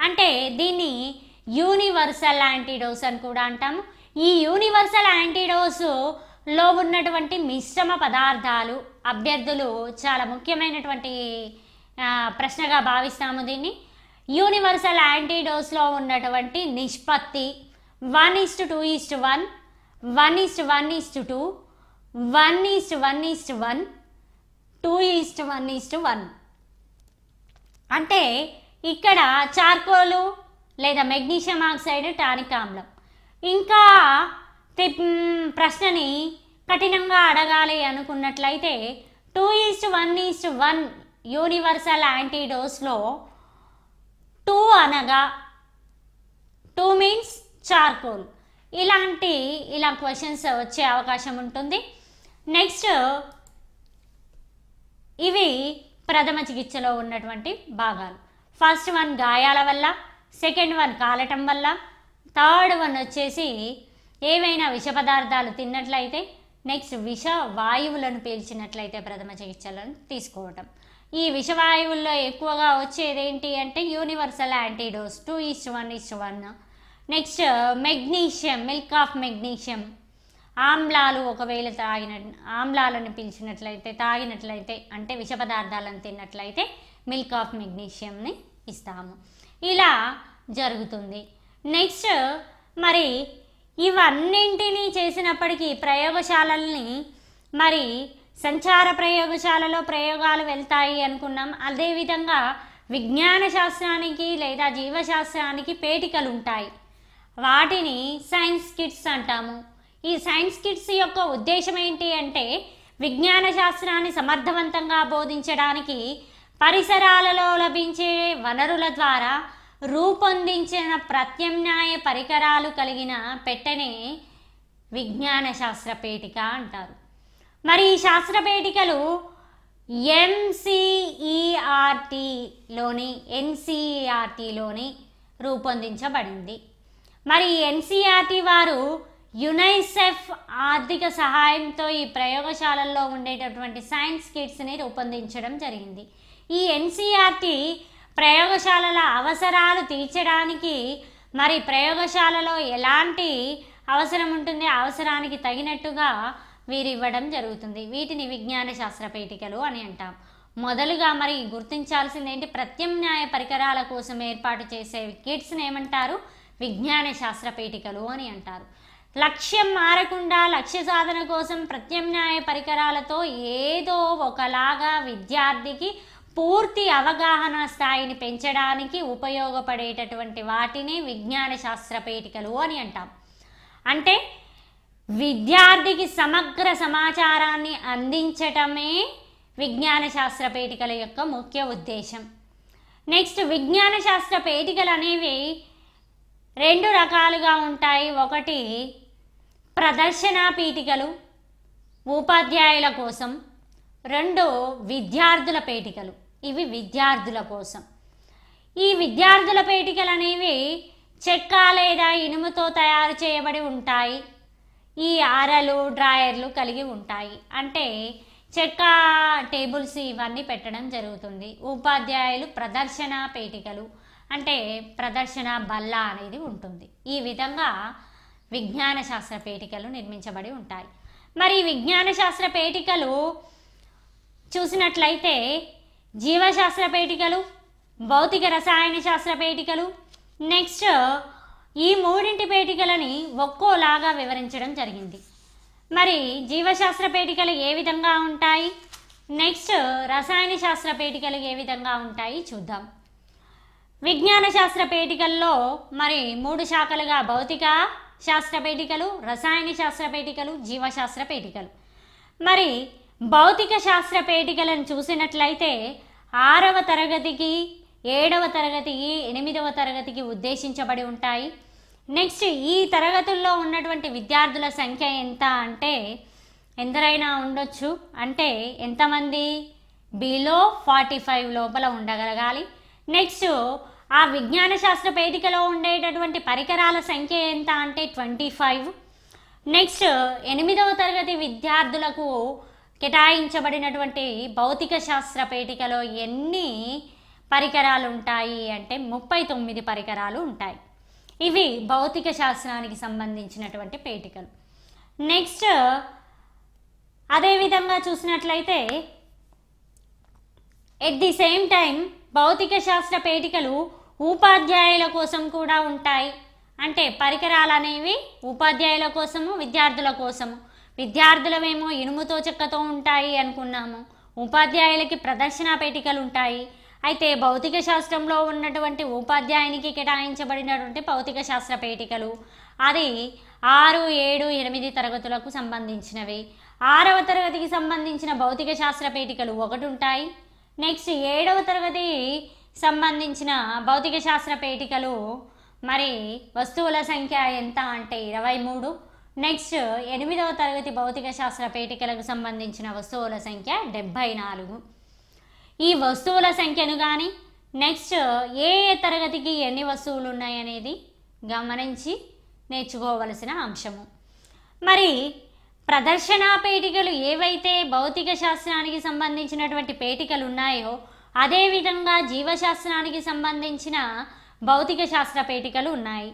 అంటే దీన్ని యూనివర్సల్ యాంటీడోస్ అని కూడా అంటాము. ఈ యూనివర్సల్ యాంటీడోసులో ఉన్నటువంటి మిశ్రమ పదార్థాలు అభ్యర్థులు చాలా ముఖ్యమైనటువంటి ప్రశ్నగా భావిస్తాము దీన్ని. యూనివర్సల్ యాంటీడోస్లో ఉన్నటువంటి నిష్పత్తి one is to two is to one one is to one is to two one is to one is to one two is to one is to one. అంటే ఇక్కడ చార్కోలు లేదా మెగ్నీషియం ఆక్సైడ్ టానిక్ ఆమ్లం. ఇంకా ప్రశ్నని కఠినంగా అడగాలి అనుకున్నట్లయితే two is to one is to one universal యాంటీడోస్లో two అనగా టూ మీన్స్ చార్కోల్. ఇలాంటి ఇలా క్వశ్చన్స్ వచ్చే అవకాశం ఉంటుంది. నెక్స్ట్ ఇవి ప్రథమ చికిత్సలో ఉన్నటువంటి భాగాలు. ఫస్ట్ వన్ గాయాల వల్ల సెకండ్ వన్ కాలటం వల్ల థర్డ్ వన్ వచ్చేసి ఏవైనా విష పదార్థాలు తిన్నట్లయితే నెక్స్ట్ విష వాయువులను పీల్చినట్లయితే ప్రథమ చికిత్సలను తీసుకోవటం. ఈ విషవాయువుల్లో ఎక్కువగా వచ్చేది ఏంటి అంటే universal antidote. Two is to one is to one. Next magnesium milk of magnesium. ఆమ్లాలు ఒకవేళ తాగిన ఆమ్లాలను పిలిచినట్లయితే తాగినట్లయితే అంటే విష పదార్థాలను తిన్నట్లయితే మిల్క్ ఆఫ్ మెగ్నీషియంని ఇస్తాము. ఇలా జరుగుతుంది. నెక్స్ట్ మరి ఇవన్నింటినీ చేసినప్పటికీ ప్రయోగశాలల్ని మరి సంచార ప్రయోగశాలలో ప్రయోగాలు వెళ్తాయి అనుకున్నాం. అదేవిధంగా విజ్ఞాన శాస్త్రానికి లేదా జీవశాస్త్రానికి పేటికలు ఉంటాయి. వాటిని సైన్స్ కిట్స్ అంటాము. ఈ సైన్స్ కిట్స్ యొక్క ఉద్దేశం ఏంటి అంటే విజ్ఞాన శాస్త్రాన్ని సమర్థవంతంగా బోధించడానికి పరిసరాలలో లభించే వనరుల ద్వారా రూపొందించిన ప్రత్యామ్నాయ పరికరాలు కలిగిన పెట్టనే విజ్ఞాన శాస్త్ర పేటిక అంటారు. మరి ఈ శాస్త్ర పేటికలు ఎంసీఈఆర్టీలోని ఎన్సీఈఆర్టీలోని రూపొందించబడింది. మరి ఎన్సీఆర్టీ వారు యునైసెఫ్ ఆర్థిక సహాయంతో ఈ ప్రయోగశాలల్లో ఉండేటటువంటి సైన్స్ కిట్స్ని రూపొందించడం జరిగింది. ఈ ఎన్సీఆర్టీ ప్రయోగశాలల అవసరాలు తీర్చడానికి మరి ప్రయోగశాలలో ఎలాంటి అవసరం ఉంటుంది అవసరానికి తగినట్టుగా వీరు ఇవ్వడం జరుగుతుంది. వీటిని విజ్ఞాన శాస్త్ర పేటికలు అని అంటాం. మొదలుగా మరి గుర్తించాల్సింది ఏంటి ప్రత్యామ్నాయ పరికరాల కోసం ఏర్పాటు చేసే కిట్స్ని ఏమంటారు? విజ్ఞాన శాస్త్ర పేటికలు అని అంటారు. లక్ష్యం మారకుండా లక్ష్య సాధన కోసం ప్రత్యామ్నాయ పరికరాలతో ఏదో ఒకలాగా విద్యార్థికి పూర్తి అవగాహన స్థాయిని పెంచడానికి ఉపయోగపడేటటువంటి వాటిని విజ్ఞాన శాస్త్ర పేటికలు అని అంటాం. అంటే విద్యార్థికి సమగ్ర సమాచారాన్ని అందించటమే విజ్ఞాన శాస్త్ర పేటికల యొక్క ముఖ్య ఉద్దేశం. నెక్స్ట్ విజ్ఞాన శాస్త్ర పేటికలు అనేవి రెండు రకాలుగా ఉంటాయి. ఒకటి ప్రదర్శన పీఠికలు ఉపాధ్యాయుల కోసం. రెండు విద్యార్థుల పేటికలు. ఇవి విద్యార్థుల కోసం. ఈ విద్యార్థుల పేటికలు అనేవి చెక్క లేదా ఇనుముతో తయారు చేయబడి ఉంటాయి. ఈ ఆరలు డ్రాయర్లు కలిగి ఉంటాయి. అంటే చెక్క టేబుల్స్ ఇవన్నీ పెట్టడం జరుగుతుంది. ఉపాధ్యాయులు ప్రదర్శన పేటికలు అంటే ప్రదర్శన బల్ల అనేది ఉంటుంది. ఈ విధంగా విజ్ఞాన శాస్త్ర పేటికలు నిర్మించబడి ఉంటాయి. మరి విజ్ఞాన శాస్త్ర పేటికలు చూసినట్లయితే జీవశాస్త్ర పేటికలు భౌతిక రసాయన శాస్త్ర పేటికలు నెక్స్ట్ ఈ మూడింటి పేటికలని ఒక్కోలాగా వివరించడం జరిగింది. మరి జీవశాస్త్ర పేటికలు ఏ విధంగా ఉంటాయి? నెక్స్ట్ రసాయన శాస్త్ర పేటికలు ఏ విధంగా ఉంటాయి చూద్దాం. విజ్ఞాన శాస్త్ర పేటికల్లో మరి మూడు శాఖలుగా భౌతిక శాస్త్ర పేటికలు రసాయన శాస్త్ర పేటికలు జీవశాస్త్ర పేటికలు. మరి భౌతిక శాస్త్ర పేటికలను చూసినట్లయితే ఆరవ తరగతికి ఏడవ తరగతికి ఎనిమిదవ తరగతికి ఉద్దేశించబడి ఉంటాయి. నెక్స్ట్ ఈ తరగతుల్లో ఉన్నటువంటి విద్యార్థుల సంఖ్య ఎంత అంటే ఎందరైనా ఉండొచ్చు. అంటే ఎంతమంది? బిలో ఫార్టీ ఫైవ్ లోపల ఉండగలగాలి. నెక్స్ట్ ఆ విజ్ఞాన శాస్త్ర పేటికలో ఉండేటటువంటి పరికరాల సంఖ్య ఎంత అంటే ట్వంటీ ఫైవ్ నెక్స్ట్ ఎనిమిదవ తరగతి విద్యార్థులకు కేటాయించబడినటువంటి భౌతిక శాస్త్ర పేటికలో ఎన్ని పరికరాలు ఉంటాయి అంటే ముప్పై తొమ్మిది పరికరాలు ఉంటాయి. ఇవి భౌతిక శాస్త్రానికి సంబంధించినటువంటి పేటికలు. నెక్స్ట్ అదేవిధంగా చూసినట్లయితే ఎట్ ది సేమ్ టైం భౌతిక శాస్త్ర పేటికలు ఉపాధ్యాయుల కోసం కూడా ఉంటాయి. అంటే పరికరాలు అనేవి ఉపాధ్యాయుల కోసము విద్యార్థుల కోసము. విద్యార్థులమేమో ఇనుముతో చెక్కతో ఉంటాయి అనుకున్నాము. ఉపాధ్యాయులకి ప్రదర్శన పేటికలు ఉంటాయి అయితే భౌతిక శాస్త్రంలో ఉన్నటువంటి ఉపాధ్యాయునికి కేటాయించబడినటువంటి భౌతిక శాస్త్ర పేటికలు అది ఆరు ఏడు ఎనిమిది తరగతులకు సంబంధించినవి. ఆరవ తరగతికి సంబంధించిన భౌతిక శాస్త్ర పేటికలు ఒకటి ఉంటాయి నెక్స్ట్ ఏడవ తరగతి సంబంధించిన భౌతిక శాస్త్ర పేటికలు మరి వస్తువుల సంఖ్య ఎంత అంటే ఇరవై మూడు. నెక్స్ట్ ఎనిమిదవ తరగతి భౌతిక శాస్త్ర పేటికలకు సంబంధించిన వస్తువుల సంఖ్య డెబ్భై నాలుగు. ఈ వస్తువుల సంఖ్యను కానీ నెక్స్ట్ ఏ తరగతికి ఎన్ని వస్తువులు ఉన్నాయి అనేది గమనించి నేర్చుకోవలసిన అంశము. మరి ప్రదర్శనా పేటికలు ఏవైతే భౌతిక శాస్త్రానికి సంబంధించినటువంటి పేటికలు ఉన్నాయో అదేవిధంగా జీవశాస్త్రానికి సంబంధించిన భౌతిక శాస్త్ర పేటికలు ఉన్నాయి.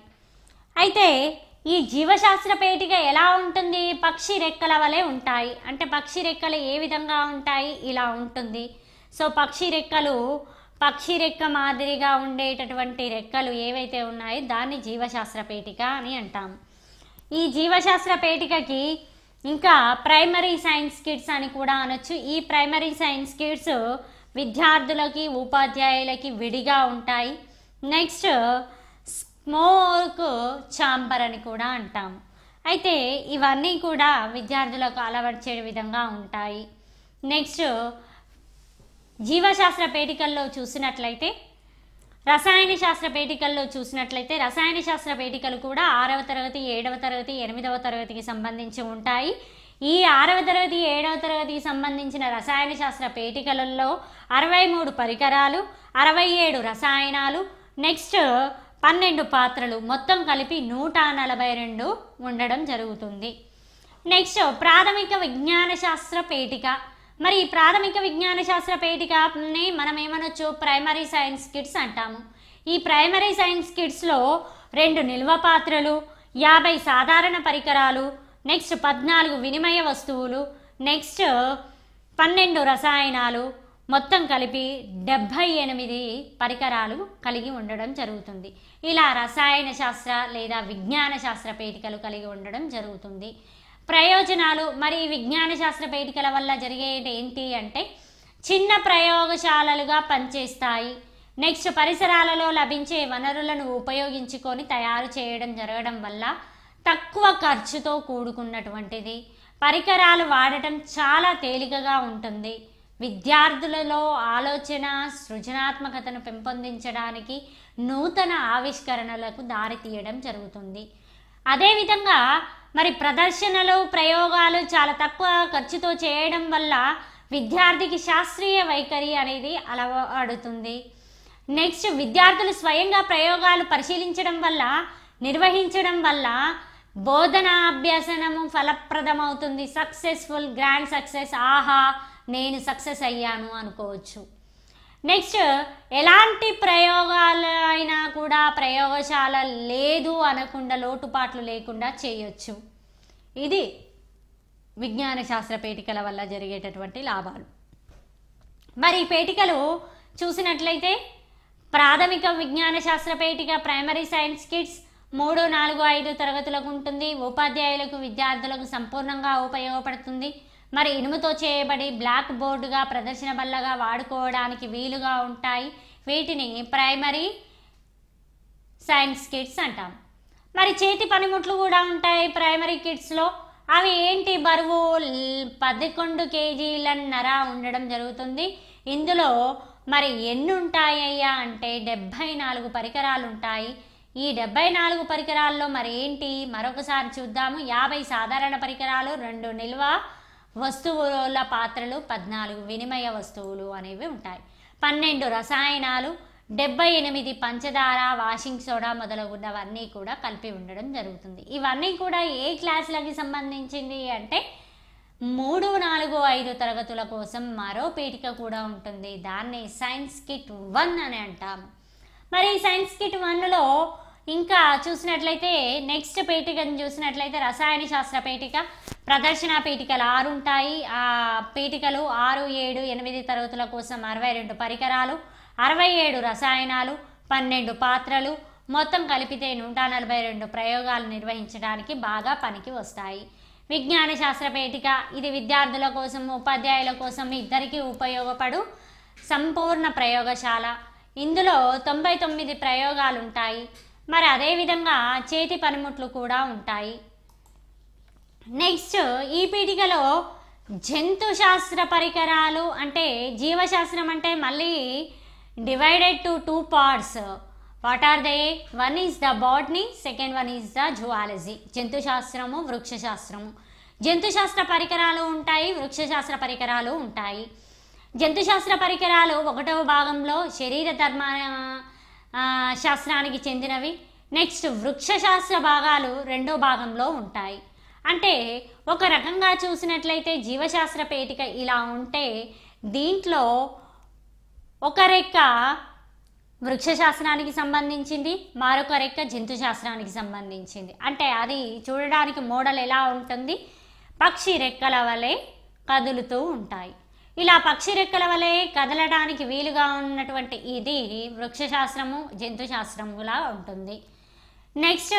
అయితే ఈ జీవశాస్త్ర పేటిక ఎలా ఉంటుంది? పక్షి రెక్కల వలె ఉంటాయి. అంటే పక్షి రెక్కలు ఏ విధంగా ఉంటాయి? ఇలా ఉంటుంది. సో పక్షి రెక్కలు పక్షి రెక్క మాదిరిగా ఉండేటటువంటి రెక్కలు ఏవైతే ఉన్నాయో దాన్ని జీవశాస్త్ర పేటిక అని అంటాం. ఈ జీవశాస్త్ర పేటికకి ఇంకా ప్రైమరీ సైన్స్ కిట్స్ అని కూడా అనొచ్చు. ఈ ప్రైమరీ సైన్స్ కిట్స్ విద్యార్థులకి ఉపాధ్యాయులకి విడిగా ఉంటాయి. నెక్స్ట్ స్మోక్ చాంబర్ అని కూడా అంటాం. అయితే ఇవన్నీ కూడా విద్యార్థులకు అలవర్చే విధంగా ఉంటాయి. నెక్స్ట్ జీవశాస్త్ర పేటికల్లో చూసినట్లయితే రసాయన శాస్త్ర పేటికల్లో చూసినట్లయితే రసాయన శాస్త్ర పేటికలు కూడా ఆరవ తరగతి ఏడవ తరగతి ఎనిమిదవ తరగతికి సంబంధించి ఉంటాయి. ఈ ఆరవ తరగతి ఏడవ తరగతికి సంబంధించిన రసాయన శాస్త్ర పేటికలలో అరవై మూడు పరికరాలు అరవై ఏడు రసాయనాలు నెక్స్ట్ పన్నెండు పాత్రలు మొత్తం కలిపి నూట నలభై రెండు ఉండడం జరుగుతుంది. నెక్స్ట్ ప్రాథమిక విజ్ఞాన శాస్త్ర పేటిక. మరి ఈ ప్రాథమిక విజ్ఞాన శాస్త్ర పేటికని మనం ఏమనొచ్చు ప్రైమరీ సైన్స్ కిట్స్ అంటాము. ఈ ప్రైమరీ సైన్స్ కిట్స్లో రెండు నిల్వ పాత్రలు యాభై సాధారణ పరికరాలు నెక్స్ట్ పద్నాలుగు వినిమయ వస్తువులు నెక్స్ట్ పన్నెండు రసాయనాలు మొత్తం కలిపి డెబ్భై ఎనిమిది పరికరాలు కలిగి ఉండడం జరుగుతుంది. ఇలా రసాయన శాస్త్ర లేదా విజ్ఞాన శాస్త్ర పేటికలు కలిగి ఉండడం జరుగుతుంది. ప్రయోజనాలు మరి విజ్ఞాన శాస్త్ర పేటికల వల్ల జరిగేది ఏంటి అంటే చిన్న ప్రయోగశాలలుగా పనిచేస్తాయి. నెక్స్ట్ పరిసరాలలో లభించే వనరులను ఉపయోగించుకొని తయారు చేయడం జరగడం వల్ల తక్కువ ఖర్చుతో కూడుకున్నటువంటిది. పరికరాలు వాడటం చాలా తేలికగా ఉంటుంది. విద్యార్థులలో ఆలోచన సృజనాత్మకతను పెంపొందించడానికి నూతన ఆవిష్కరణలకు దారితీయడం జరుగుతుంది. అదేవిధంగా మరి ప్రదర్శనలు ప్రయోగాలు చాలా తక్కువ ఖర్చుతో చేయడం వల్ల విద్యార్థికి శాస్త్రీయ వైఖరి అనేది అలవాడుతుంది నెక్స్ట్ విద్యార్థులు స్వయంగా ప్రయోగాలు పరిశీలించడం వల్ల నిర్వహించడం వల్ల బోధన అభ్యసనము ఫలప్రదమవుతుంది. సక్సెస్ఫుల్ గ్రాండ్ సక్సెస్ ఆహా నేను సక్సెస్ అయ్యాను అనుకోవచ్చు. నెక్స్ట్ ఎలాంటి ప్రయోగాలు అయినా కూడా ప్రయోగశాల లేదు అనకుండా లోటుపాట్లు లేకుండా చేయొచ్చు. ఇది విజ్ఞాన శాస్త్ర పేటికల వల్ల జరిగేటటువంటి లాభాలు. మరి ఈ పేటికలు చూసినట్లయితే ప్రాథమిక విజ్ఞాన శాస్త్ర పేటిక ప్రైమరీ సైన్స్ కిట్స్ మూడు నాలుగు ఐదు తరగతులకు ఉంటుంది. ఉపాధ్యాయులకు విద్యార్థులకు సంపూర్ణంగా ఉపయోగపడుతుంది. మరి ఇనుముతో చేయబడి బ్లాక్ బోర్డుగా ప్రదర్శన బల్లగా వాడుకోవడానికి వీలుగా ఉంటాయి. వీటిని ప్రైమరీ సైన్స్ కిట్స్ అంటాం. మరి చేతి పనిముట్లు కూడా ఉంటాయి ప్రైమరీ కిట్స్లో అవి ఏంటి? బరువు పదకొండు కేజీలన్నర ఉండడం జరుగుతుంది. ఇందులో మరి ఎన్ని ఉంటాయ్యా అంటే డెబ్భై నాలుగు పరికరాలు ఉంటాయి. ఈ డెబ్బై నాలుగు పరికరాల్లో మరి ఏంటి? మరొకసారి చూద్దాము. యాభై సాధారణ పరికరాలు రెండు నిల్వ వస్తువుల పాత్రలు పద్నాలుగు వినిమయ వస్తువులు అనేవి ఉంటాయి. పన్నెండు రసాయనాలు డెబ్బై ఎనిమిది పంచదార వాషింగ్ సోడా మొదలగున్నవన్నీ కూడా కలిపి ఉండడం జరుగుతుంది. ఇవన్నీ కూడా ఏ క్లాసులకి సంబంధించింది అంటే మూడు నాలుగు ఐదు తరగతుల కోసం మరో పీఠిక కూడా ఉంటుంది. దాన్ని సైన్స్ కిట్ వన్ అని అంటాము. మరి సైన్స్ కిట్ వన్లో ఇంకా చూసినట్లయితే నెక్స్ట్ పేటికను చూసినట్లయితే రసాయన శాస్త్ర పేటిక ప్రదర్శన పీఠికలు ఆరు ఉంటాయి. ఆ పీఠికలు ఆరు ఏడు ఎనిమిది తరగతుల కోసం అరవై రెండు పరికరాలు అరవై ఏడు రసాయనాలు పన్నెండు పాత్రలు మొత్తం కలిపితే నూట నలభై రెండు ప్రయోగాలు నిర్వహించడానికి బాగా పనికి వస్తాయి. విజ్ఞాన శాస్త్ర పేటిక ఇది విద్యార్థుల కోసం ఉపాధ్యాయుల కోసం ఇద్దరికీ ఉపయోగపడు సంపూర్ణ ప్రయోగశాల. ఇందులో తొంభై తొమ్మిది ప్రయోగాలు ఉంటాయి. మరి అదేవిధంగా చేతి పనిముట్లు కూడా ఉంటాయి. నెక్స్ట్ ఈ పీఠికలో జంతు శాస్త్ర పరికరాలు అంటే జీవశాస్త్రం అంటే మళ్ళీ divided to two parts what are they one is the botany second one is the zoology జంతు శాస్త్రము వృక్ష శాస్త్రము. జంతు శాస్త్ర పరికరాలు ఉంటాయి వృక్ష శాస్త్ర పరికరాలు ఉంటాయి. జంతు శాస్త్ర పరికరాలు ఒకటవ భాగంలో శరీర ధర్మ శాస్త్రానికి చెందినవి. నెక్స్ట్ వృక్ష శాస్త్ర భాగాలు రెండో భాగంలో ఉంటాయి. అంటే ఒక రకంగా చూసినట్లయితే జీవశాస్త్ర పేటిక ఇలా ఉంటే దీంట్లో ఒక రెక్క వృక్ష శాస్త్రానికి సంబంధించింది మరొక రెక్క జంతు శాస్త్రానికి సంబంధించింది. అంటే అది చూడడానికి మోడల్ ఎలా ఉంటుంది? పక్షి రెక్కల వలె కదులుతూ ఉంటాయి. ఇలా పక్షి రెక్కల వలె కదలడానికి వీలుగా ఉన్నటువంటి ఇది వృక్షశాస్త్రము జంతు శాస్త్రములా ఉంటుంది. నెక్స్ట్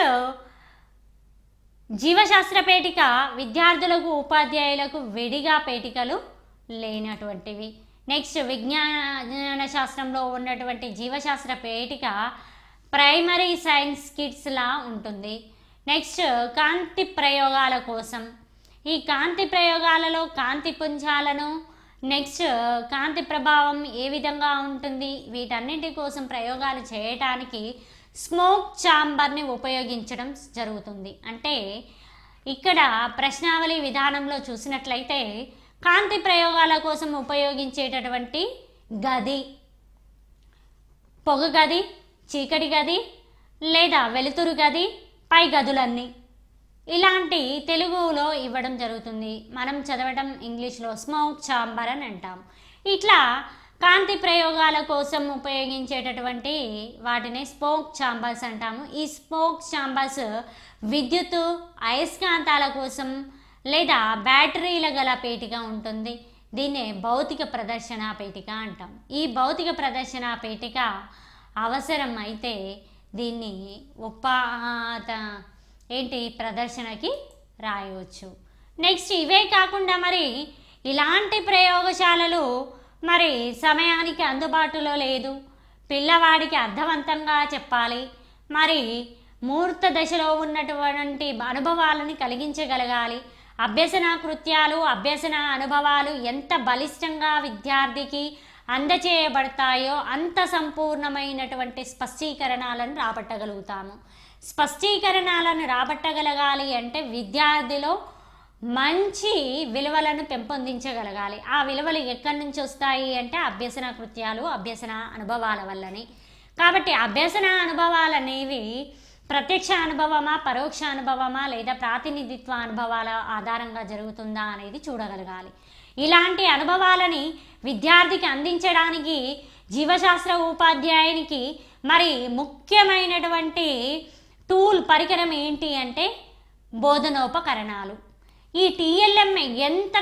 జీవశాస్త్ర పేటిక విద్యార్థులకు ఉపాధ్యాయులకు విడిగా పేటికలు లేనటువంటివి. నెక్స్ట్ విజ్ఞాన శాస్త్రంలో ఉన్నటువంటి జీవశాస్త్ర పేటిక ప్రైమరీ సైన్స్ కిట్స్లా ఉంటుంది. నెక్స్ట్ కాంతి ప్రయోగాల కోసం. ఈ కాంతి ప్రయోగాలలో కాంతి పుంజాలను నెక్స్ట్ కాంతి ప్రభావం ఏ విధంగా ఉంటుంది? వీటన్నింటి కోసం ప్రయోగాలు చేయటానికి స్మోక్ ఛాంబర్ని ఉపయోగించడం జరుగుతుంది. అంటే ఇక్కడ ప్రశ్నావళి విధానంలో చూసినట్లయితే కాంతి ప్రయోగాల కోసం ఉపయోగించేటటువంటి గది పొగ గది చీకటి గది లేదా వెలుతురు గది పై గదులన్నీ. ఇలాంటి తెలుగులో ఇవ్వడం జరుగుతుంది. మనం చదవడం ఇంగ్లీష్లో స్మోక్ ఛాంబర్ అని అంటాం. ఇట్లా కాంతి ప్రయోగాల కోసం ఉపయోగించేటటువంటి వాటిని స్పోక్ చాంబర్స్ అంటాము. ఈ స్పోక్ చాంబర్స్ విద్యుత్ అయస్కాంతాల కోసం లేదా బ్యాటరీల గల పేటిక ఉంటుంది. దీన్నే భౌతిక ప్రదర్శన పేటిక అంటాం. ఈ భౌతిక ప్రదర్శన పేటిక అవసరం అయితే దీన్ని ఉపాత ఏంటి ప్రదర్శనకి రాయవచ్చు? నెక్స్ట్ ఇవే కాకుండా మరి ఇలాంటి ప్రయోగశాలలు మరి సమయానికి అందుబాటులో లేదు. పిల్లవాడికి అర్థవంతంగా చెప్పాలి. మరి మూర్త దశలో ఉన్నటువంటి అనుభవాలను కలిగించగలగాలి. అభ్యసన కృత్యాలు అభ్యసన అనుభవాలు ఎంత బలిష్టంగా విద్యార్థికి అందచేయబడతాయో అంత సంపూర్ణమైనటువంటి స్పష్టీకరణాలను రాబట్టగలుగుతాము. స్పష్టీకరణాలను రాబట్టగలగాలి అంటే విద్యార్థిలో మంచి విలువలను పెంపొందించగలగాలి. ఆ విలువలు ఎక్కడి నుంచి వస్తాయి అంటే అభ్యసన కృత్యాలు అభ్యసన అనుభవాల వల్లని. కాబట్టి అభ్యసన అనుభవాలు అనేవి ప్రత్యక్ష అనుభవమా పరోక్ష అనుభవమా లేదా ప్రాతినిధిత్వ అనుభవాల ఆధారంగా జరుగుతుందా అనేది చూడగలగాలి. ఇలాంటి అనుభవాలని విద్యార్థికి అందించడానికి జీవశాస్త్ర ఉపాధ్యాయునికి మరి ముఖ్యమైనటువంటి టూల్ పరికరం ఏంటి అంటే బోధనోపకరణాలు. ఈ టీఎల్ఎం ఎంత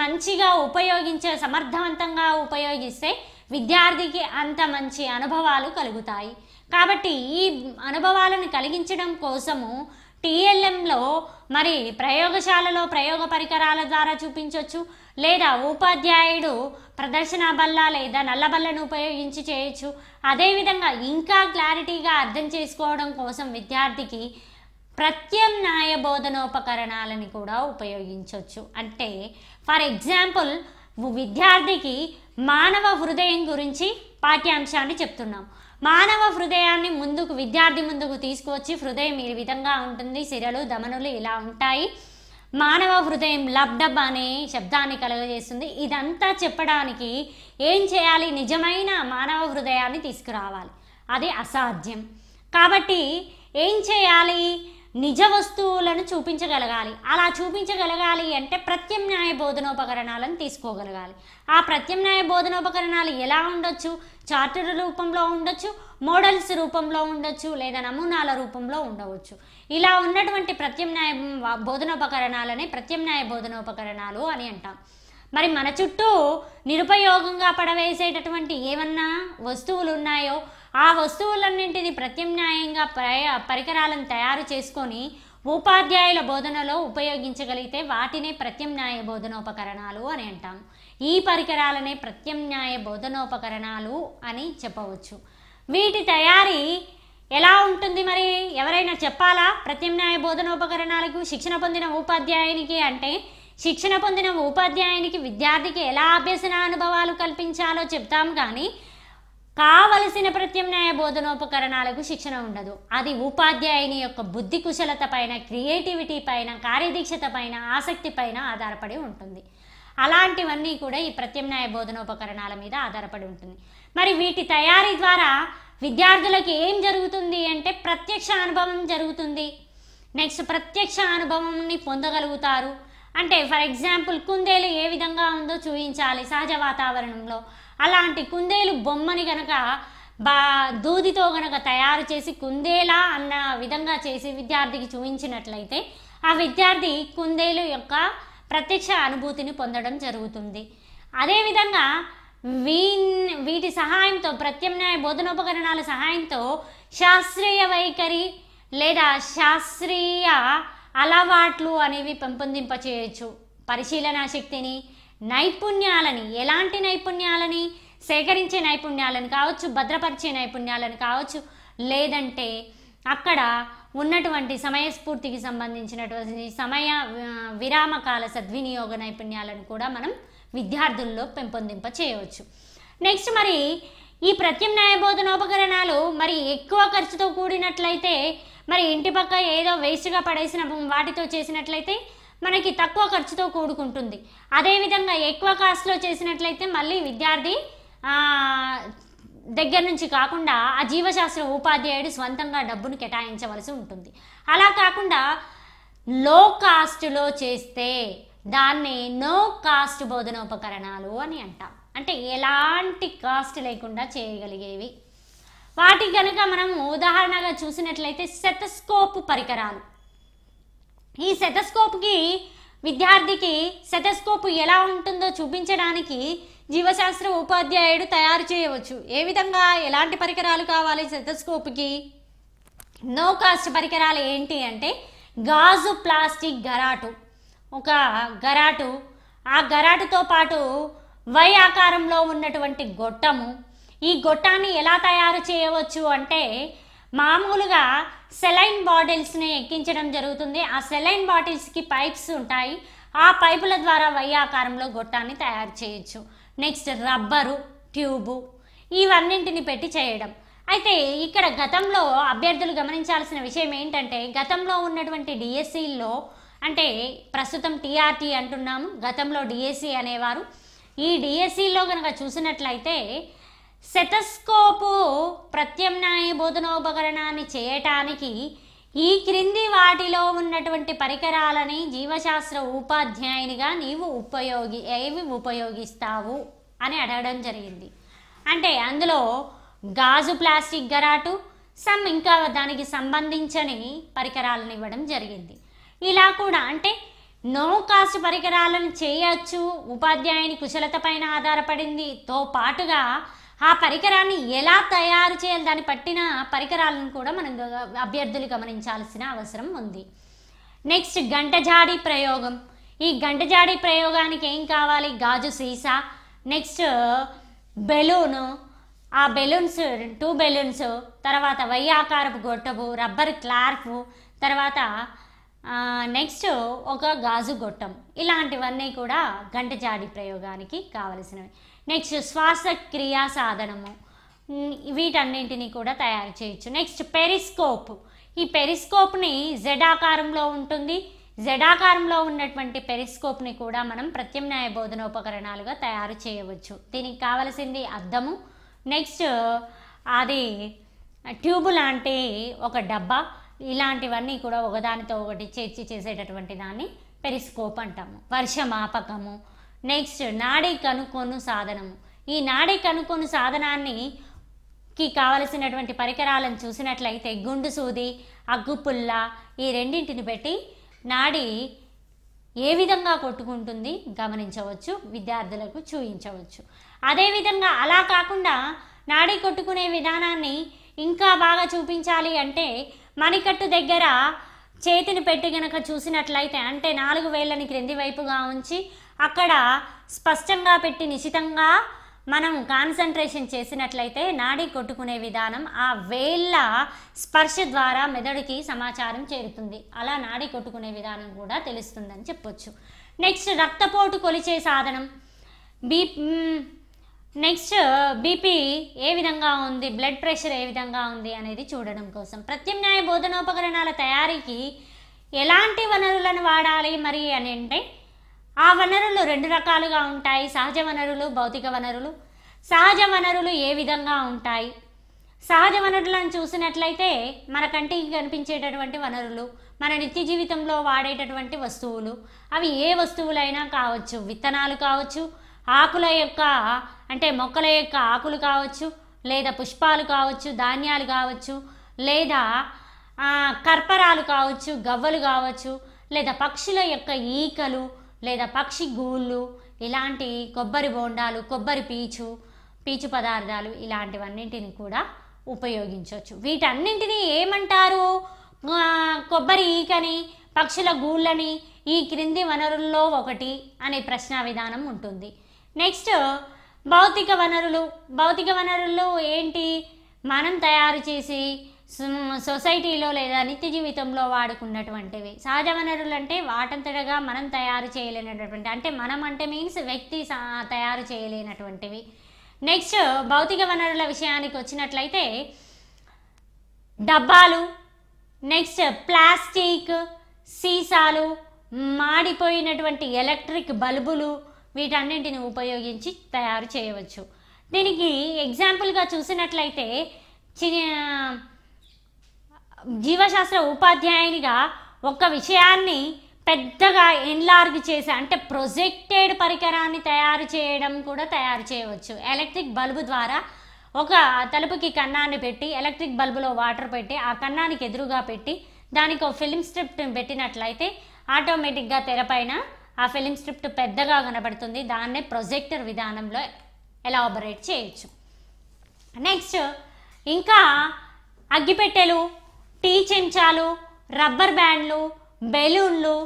మంచిగా ఉపయోగించే సమర్థవంతంగా ఉపయోగిస్తే విద్యార్థికి అంత మంచి అనుభవాలు కలుగుతాయి. కాబట్టి ఈ అనుభవాలను కలిగించడం కోసము టీఎల్ఎంలో మరి ప్రయోగశాలలో ప్రయోగ పరికరాల ద్వారా చూపించవచ్చు లేదా ఉపాధ్యాయుడు ప్రదర్శన బల్ల లేదా నల్ల బల్లను ఉపయోగించి చేయొచ్చు. అదేవిధంగా ఇంకా క్లారిటీగా అర్థం చేసుకోవడం కోసం విద్యార్థికి ప్రత్యామ్నాయ బోధనోపకరణాలని కూడా ఉపయోగించవచ్చు అంటే ఫర్ ఎగ్జాంపుల్ విద్యార్థికి మానవ హృదయం గురించి పాఠ్యాంశాన్ని చెప్తున్నాం. మానవ హృదయాన్ని ముందుకు విద్యార్థి ముందుకు తీసుకువచ్చి హృదయం ఈ విధంగా ఉంటుంది. సిరలు దమనులు ఇలా ఉంటాయి. మానవ హృదయం లబ్డబ్ అనే శబ్దాన్ని కలుగజేస్తుంది. ఇదంతా చెప్పడానికి ఏం చేయాలి? నిజమైన మానవ హృదయాన్ని తీసుకురావాలి. అది అసాధ్యం. కాబట్టి ఏం చేయాలి? నిజ వస్తువులను చూపించగలగాలి. అలా చూపించగలగాలి అంటే ప్రత్యామ్నాయ బోధనోపకరణాలను తీసుకోగలగాలి. ఆ ప్రత్యామ్నాయ బోధనోపకరణాలు ఎలా ఉండొచ్చు? చార్టర్ రూపంలో ఉండొచ్చు మోడల్స్ రూపంలో ఉండొచ్చు లేదా నమూనాల రూపంలో ఉండవచ్చు. ఇలా ఉన్నటువంటి ప్రత్యామ్నాయ బోధనోపకరణాలనే ప్రత్యామ్నాయ బోధనోపకరణాలు అని అంటాం. మరి మన చుట్టూ నిరుపయోగంగా పడవేసేటటువంటి ఏమన్నా వస్తువులు ఉన్నాయో ఆ వస్తువులన్నింటినీ ప్రత్యామ్నాయంగా పరికరాలను తయారు చేసుకొని ఉపాధ్యాయుల బోధనలో ఉపయోగించగలిగితే వాటినే ప్రత్యామ్నాయ బోధనోపకరణాలు అని అంటాం. ఈ పరికరాలనే ప్రత్యామ్నాయ బోధనోపకరణాలు అని చెప్పవచ్చు. వీటి తయారీ ఎలా ఉంటుంది మరి? ఎవరైనా చెప్పాలా? ప్రత్యామ్నాయ బోధనోపకరణాలకు శిక్షణ పొందిన ఉపాధ్యాయునికి అంటే శిక్షణ పొందిన ఉపాధ్యాయునికి విద్యార్థికి ఎలా అభ్యసన అనుభవాలు కల్పించాలో చెప్తాం కానీ కావలసిన ప్రత్యామ్నాయ బోధనోపకరణాలకు శిక్షణ ఉండదు. అది ఉపాధ్యాయుని యొక్క బుద్ధి కుశలత పైన క్రియేటివిటీ పైన కార్యదీక్షత పైన ఆసక్తి పైన ఆధారపడి ఉంటుంది. అలాంటివన్నీ కూడా ఈ ప్రత్యామ్నాయ బోధనోపకరణాల మీద ఆధారపడి ఉంటుంది. మరి వీటి తయారీ ద్వారా విద్యార్థులకు ఏం జరుగుతుంది అంటే ప్రత్యక్ష అనుభవం జరుగుతుంది. నెక్స్ట్ ప్రత్యక్ష అనుభవంని పొందగలుగుతారు. అంటే ఫర్ ఎగ్జాంపుల్ కుందేలు ఏ విధంగా ఉందో చూపించాలి సహజ వాతావరణంలో. అలాంటి కుందేలు బొమ్మని గనక బా దూదితో గనక తయారు చేసి కుందేలా అన్న విధంగా చేసి విద్యార్థికి చూపించినట్లయితే ఆ విద్యార్థి కుందేలు యొక్క ప్రత్యక్ష అనుభూతిని పొందడం జరుగుతుంది. అదేవిధంగా వీ వీటి సహాయంతో ప్రత్యామ్నాయ బోధనోపకరణాల సహాయంతో శాస్త్రీయ వైఖరి లేదా శాస్త్రీయ అలవాట్లు అనేవి పెంపొందింపచేయచ్చు. పరిశీలన శక్తిని నైపుణ్యాలని ఎలాంటి నైపుణ్యాలని? సేకరించే నైపుణ్యాలను కావచ్చు భద్రపరిచే నైపుణ్యాలను కావచ్చు లేదంటే అక్కడ ఉన్నటువంటి సమయస్ఫూర్తికి సంబంధించినటువంటి సమయ విరామకాల సద్వినియోగ నైపుణ్యాలను కూడా మనం విద్యార్థుల్లో పెంపొందింప చేయవచ్చు. నెక్స్ట్ మరి ఈ ప్రత్యామ్నాయ బోధనోపకరణాలు మరి ఎక్కువ ఖర్చుతో కూడినట్లయితే మరి ఇంటి పక్క ఏదో వేస్ట్గా పడేసిన వాటితో చేసినట్లయితే మనకి తక్కువ ఖర్చుతో కూడుకుంటుంది. అదేవిధంగా ఎక్కువ కాస్ట్లో చేసినట్లయితే మళ్ళీ విద్యార్థి దగ్గర నుంచి కాకుండా ఆ జీవశాస్త్ర ఉపాధ్యాయుడు స్వంతంగా డబ్బును కేటాయించవలసి ఉంటుంది. అలా కాకుండా లో కాస్ట్లో చేస్తే దాన్ని నో కాస్ట్ బోధనోపకరణాలు అని అంటాం. అంటే ఎలాంటి కాస్ట్ లేకుండా చేయగలిగేవి? వాటి కనుక మనం ఉదాహరణగా చూసినట్లయితే సెతస్కోప్ పరికరాలు. ఈ సెటస్కోప్కి విద్యార్థికి సెటస్కోప్ ఎలా ఉంటుందో చూపించడానికి జీవశాస్త్ర ఉపాధ్యాయుడు తయారు చేయవచ్చు. ఏ విధంగా ఎలాంటి పరికరాలు కావాలి సెటస్కోప్కి? నో కాస్ట్ పరికరాలు ఏంటి అంటే గాజు ప్లాస్టిక్ గరాటు. ఒక గరాటు. ఆ గరాటుతో పాటు వై ఆకారంలో ఉన్నటువంటి గొట్టము. ఈ గొట్టాన్ని ఎలా తయారు చేయవచ్చు అంటే మామూలుగా సెలైన్ బాటిల్స్ని ఎక్కించడం జరుగుతుంది. ఆ సెలైన్ బాటిల్స్కి పైప్స్ ఉంటాయి. ఆ పైపుల ద్వారా వయ్యాకారంలో ఆకారంలో గొట్టాన్ని తయారు చేయొచ్చు. నెక్స్ట్ రబ్బరు ట్యూబు ఇవన్నింటిని పెట్టి చేయడం. అయితే ఇక్కడ గతంలో అభ్యర్థులు గమనించాల్సిన విషయం ఏంటంటే గతంలో ఉన్నటువంటి డిఎస్సిల్లో అంటే ప్రస్తుతం టీఆర్టీ అంటున్నాము గతంలో డిఎస్సి అనేవారు. ఈ డిఎస్సిలో కనుక చూసినట్లయితే సెటస్కోపు ప్రత్యామ్నాయ బోధనోపకరణాన్ని చేయటానికి ఈ క్రింది వాటిలో ఉన్నటువంటి పరికరాలని జీవశాస్త్ర ఉపాధ్యాయునిగా నీవు ఉపయోగి ఏవి ఉపయోగిస్తావు అని అడగడం జరిగింది. అంటే అందులో గాజు ప్లాస్టిక్ గరాటు సమ్ ఇంకా దానికి సంబంధించని పరికరాలను ఇవ్వడం జరిగింది. ఇలా కూడా అంటే నో కాస్ట్ పరికరాలను చేయొచ్చు ఉపాధ్యాయుని కుశలత పైన ఆధారపడింది. తో పాటుగా ఆ పరికరాన్ని ఎలా తయారు చేయాలి? దాన్ని పట్టిన పరికరాలను కూడా మనం అభ్యర్థులు గమనించాల్సిన అవసరం ఉంది. నెక్స్ట్ గంటజాడి ప్రయోగం. ఈ గంటజాడి ప్రయోగానికి ఏం కావాలి? గాజు సీసా. Next balloon. ఆ బెలూన్స్ టూ బెలూన్స్ తర్వాత వయ్యాకారపు గొట్టపు రబ్బర్ క్లార్ప్ తర్వాత నెక్స్ట్ ఒక గాజు గొట్టం. ఇలాంటివన్నీ కూడా గంటజాడి ప్రయోగానికి కావలసినవి. నెక్స్ట్ శ్వాసక్రియ సాధనము. వీటన్నింటినీ కూడా తయారు చేయొచ్చు. Next periscope. ఈ పెరిస్కోప్ని జెడ్ ఆకారంలో ఉంటుంది. జెడ్ ఆకారంలో ఉన్నటువంటి పెరిస్కోప్ని కూడా మనం ప్రత్యామ్నాయ బోధనోపకరణాలుగా తయారు చేయవచ్చు. దీనికి కావలసింది అద్దము నెక్స్ట్ అది ట్యూబ్ లాంటి ఒక డబ్బా. ఇలాంటివన్నీ కూడా ఒకదానితో ఒకటి చేర్చి చేసేటటువంటి దాన్ని పెరిస్కోప్ అంటాము. వర్షమాపకము. నెక్స్ట్ నాడీ కనుక్కొను సాధనము. ఈ నాడీ కనుక్కొను సాధనాన్ని కి కావలసినటువంటి పరికరాలను చూసినట్లయితే గుండు సూది అగ్గుపుల్ల ఈ రెండింటిని పెట్టి నాడి ఏ విధంగా కొట్టుకుంటుంది గమనించవచ్చు విద్యార్థులకు చూపించవచ్చు అదేవిధంగా అలా కాకుండా నాడి కొట్టుకునే విధానాన్ని ఇంకా బాగా చూపించాలి అంటే మణికట్టు దగ్గర చేతిని పెట్టి గనక చూసినట్లయితే అంటే నాలుగు వేళ్ళని క్రింది వైపుగా ఉంచి అక్కడ స్పష్టంగా పెట్టి నిశితంగా మనం కాన్సన్ట్రేషన్ చేసినట్లయితే నాడి కొట్టుకునే విధానం ఆ వేళ్ళ స్పర్శ ద్వారా మెదడుకి సమాచారం చేరుతుంది. అలా నాడి కొట్టుకునే విధానం కూడా తెలుస్తుందని చెప్పొచ్చు. నెక్స్ట్ రక్తపోటు కొలిచే సాధనం. బీ నెక్స్ట్ బీపీ ఏ విధంగా ఉంది? బ్లడ్ ప్రెషర్ ఏ విధంగా ఉంది అనేది చూడడం కోసం. ప్రత్యామ్నాయ బోధనోపకరణాల తయారీకి ఎలాంటి వనరులను వాడాలి మరి అని అంటే ఆ వనరులు రెండు రకాలుగా ఉంటాయి. సహజ వనరులు భౌతిక వనరులు. సహజ వనరులు ఏ విధంగా ఉంటాయి? సహజ వనరులను చూసినట్లయితే మన కంటికి కనిపించేటటువంటి వనరులు మన నిత్య జీవితంలో వాడేటటువంటి వస్తువులు. అవి ఏ వస్తువులైనా కావచ్చు. విత్తనాలు కావచ్చు ఆకుల యొక్క అంటే మొక్కల యొక్క ఆకులు కావచ్చు లేదా పుష్పాలు కావచ్చు ధాన్యాలు కావచ్చు లేదా కర్పరాలు కావచ్చు గవ్వలు కావచ్చు లేదా పక్షుల యొక్క ఈకలు లేదా పక్షి గూళ్ళు ఇలాంటి కొబ్బరి బోండాలు కొబ్బరి పీచు పీచు పదార్థాలు ఇలాంటివన్నింటిని కూడా ఉపయోగించవచ్చు. వీటన్నింటినీ ఏమంటారు? కొబ్బరి ఈకని పక్షుల గూళ్ళని ఈ క్రింది వనరుల్లో ఒకటి అనే ప్రశ్న విధానం ఉంటుంది. నెక్స్ట్ భౌతిక వనరులు. భౌతిక వనరులు ఏంటి? మనం తయారు చేసి సొసైటీలో లేదా నిత్య జీవితంలో వాడుకున్నటువంటివి. సహజ వనరులు అంటే వాటంతటగా మనం తయారు చేయలేనటువంటి అంటే మనం అంటే మీన్స్ వ్యక్తి సా- తయారు చేయలేనటువంటివి. నెక్స్ట్ భౌతిక వనరుల విషయానికి వచ్చినట్లయితే డబ్బాలు నెక్స్ట్ ప్లాస్టిక్ సీసాలు మాడిపోయినటువంటి ఎలక్ట్రిక్ బల్బులు వీటన్నింటిని ఉపయోగించి తయారు చేయవచ్చు. దీనికి ఎగ్జాంపుల్గా చూసినట్లయితే చి జీవశాస్త్ర ఉపాధ్యాయునిగా ఒక విషయాన్ని పెద్దగా ఎన్లార్గ్ చేసే అంటే ప్రొజెక్టెడ్ పరికరాన్ని తయారు చేయడం కూడా తయారు చేయవచ్చు. ఎలక్ట్రిక్ బల్బు ద్వారా ఒక తలుపుకి కన్నాన్ని పెట్టి ఎలక్ట్రిక్ బల్బులో వాటర్ పెట్టి ఆ కన్నానికి ఎదురుగా పెట్టి దానికి ఒక ఫిలిం స్ట్రిప్ పెట్టినట్లయితే ఆటోమేటిక్గా తెరపైన ఆ ఫిలిం స్ట్రిప్ట్ పెద్దగా కనబడుతుంది. దాన్నే ప్రొజెక్టర్ విధానంలో ఎలాబరేట్ చేయొచ్చు. నెక్స్ట్ ఇంకా అగ్గిపెట్టెలు టీ చెంచాలు రబ్బర్ బ్యాండ్లు బెలూన్లు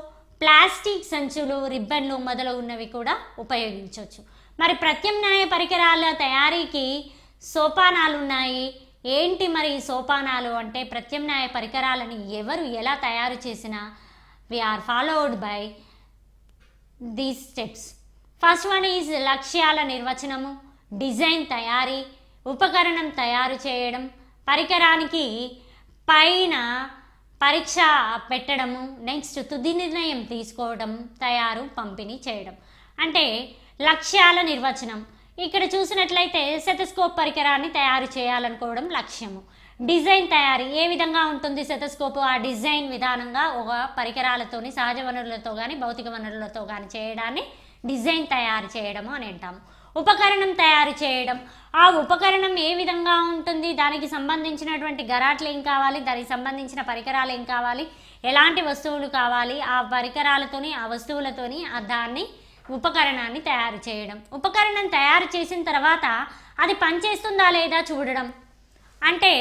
ప్లాస్టిక్ సంచులు రిబ్బన్లు మొదలగున్నవి కూడా ఉపయోగించవచ్చు. మరి ప్రత్యామ్నాయ పరికరాల తయారీకి సోపానాలు ఉన్నాయి ఏంటి మరి సోపానాలు? అంటే ప్రత్యామ్నాయ పరికరాలని ఎవరు ఎలా తయారు చేసినా we are followed by these steps first one is లక్ష్యాల నిర్వచనము డిజైన్ తయారీ ఉపకరణం తయారు చేయడం. పరికరానికి పైన పరీక్ష పెట్టడము నెక్స్ట్ తుది నిర్ణయం తీసుకోవడం తయారు పంపిణీ చేయడం. అంటే లక్ష్యాల నిర్వచనం. ఇక్కడ చూసినట్లయితే సెతస్కోప్ పరికరాన్ని తయారు చేయాలనుకోవడం లక్ష్యము. డిజైన్ తయారీ ఏ విధంగా ఉంటుంది సెతస్కోప్ ఆ డిజైన్ విధానంగా ఒక పరికరాలతోని సహజ వనరులతో కానీ భౌతిక వనరులతో కానీ చేయడాన్ని డిజైన్ తయారు చేయడము అని అంటాము. ఉపకరణం తయారు చేయడం. ఆ ఉపకరణం ఏ విధంగా ఉంటుంది? దానికి సంబంధించినటువంటి గరాట్లు ఏం కావాలి? దానికి సంబంధించిన పరికరాలు ఏం కావాలి? ఎలాంటి వస్తువులు కావాలి? ఆ పరికరాలతోని ఆ వస్తువులతోని ఆ దాన్ని ఉపకరణాన్ని తయారు చేయడం. ఉపకరణం తయారు చేసిన తర్వాత అది పనిచేస్తుందా లేదా చూడడం. అంటే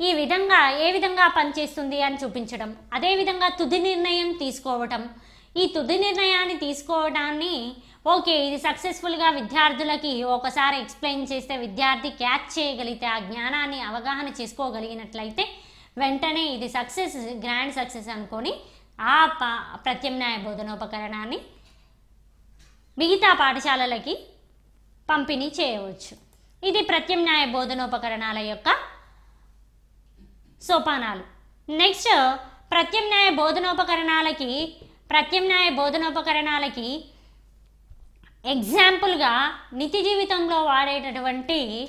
ఈ విధంగా ఏ విధంగా పనిచేస్తుంది అని చూపించడం. అదేవిధంగా తుది నిర్ణయం తీసుకోవటం. ఈ తుది నిర్ణయాన్ని తీసుకోవడాన్ని ఓకే ఇది సక్సెస్ఫుల్గా విద్యార్థులకి ఒకసారి ఎక్స్ప్లెయిన్ చేస్తే విద్యార్థి క్యాచ్ చేయగలిగితే ఆ జ్ఞానాన్ని అవగాహన చేసుకోగలిగినట్లయితే వెంటనే ఇది సక్సెస్ గ్రాండ్ సక్సెస్ అనుకొని ఆ ప ప్రత్యామ్నాయ బోధనోపకరణాన్ని మిగతా పాఠశాలలకి పంపిణీ చేయవచ్చు. ఇది ప్రత్యామ్నాయ బోధనోపకరణాల యొక్క సోపానాలు. నెక్స్ట్ ప్రత్యామ్నాయ బోధనోపకరణాలకి ప్రత్యామ్నాయ బోధనోపకరణాలకి ఎగ్జాంపుల్గా నిత్య జీవితంలో వాడేటటువంటి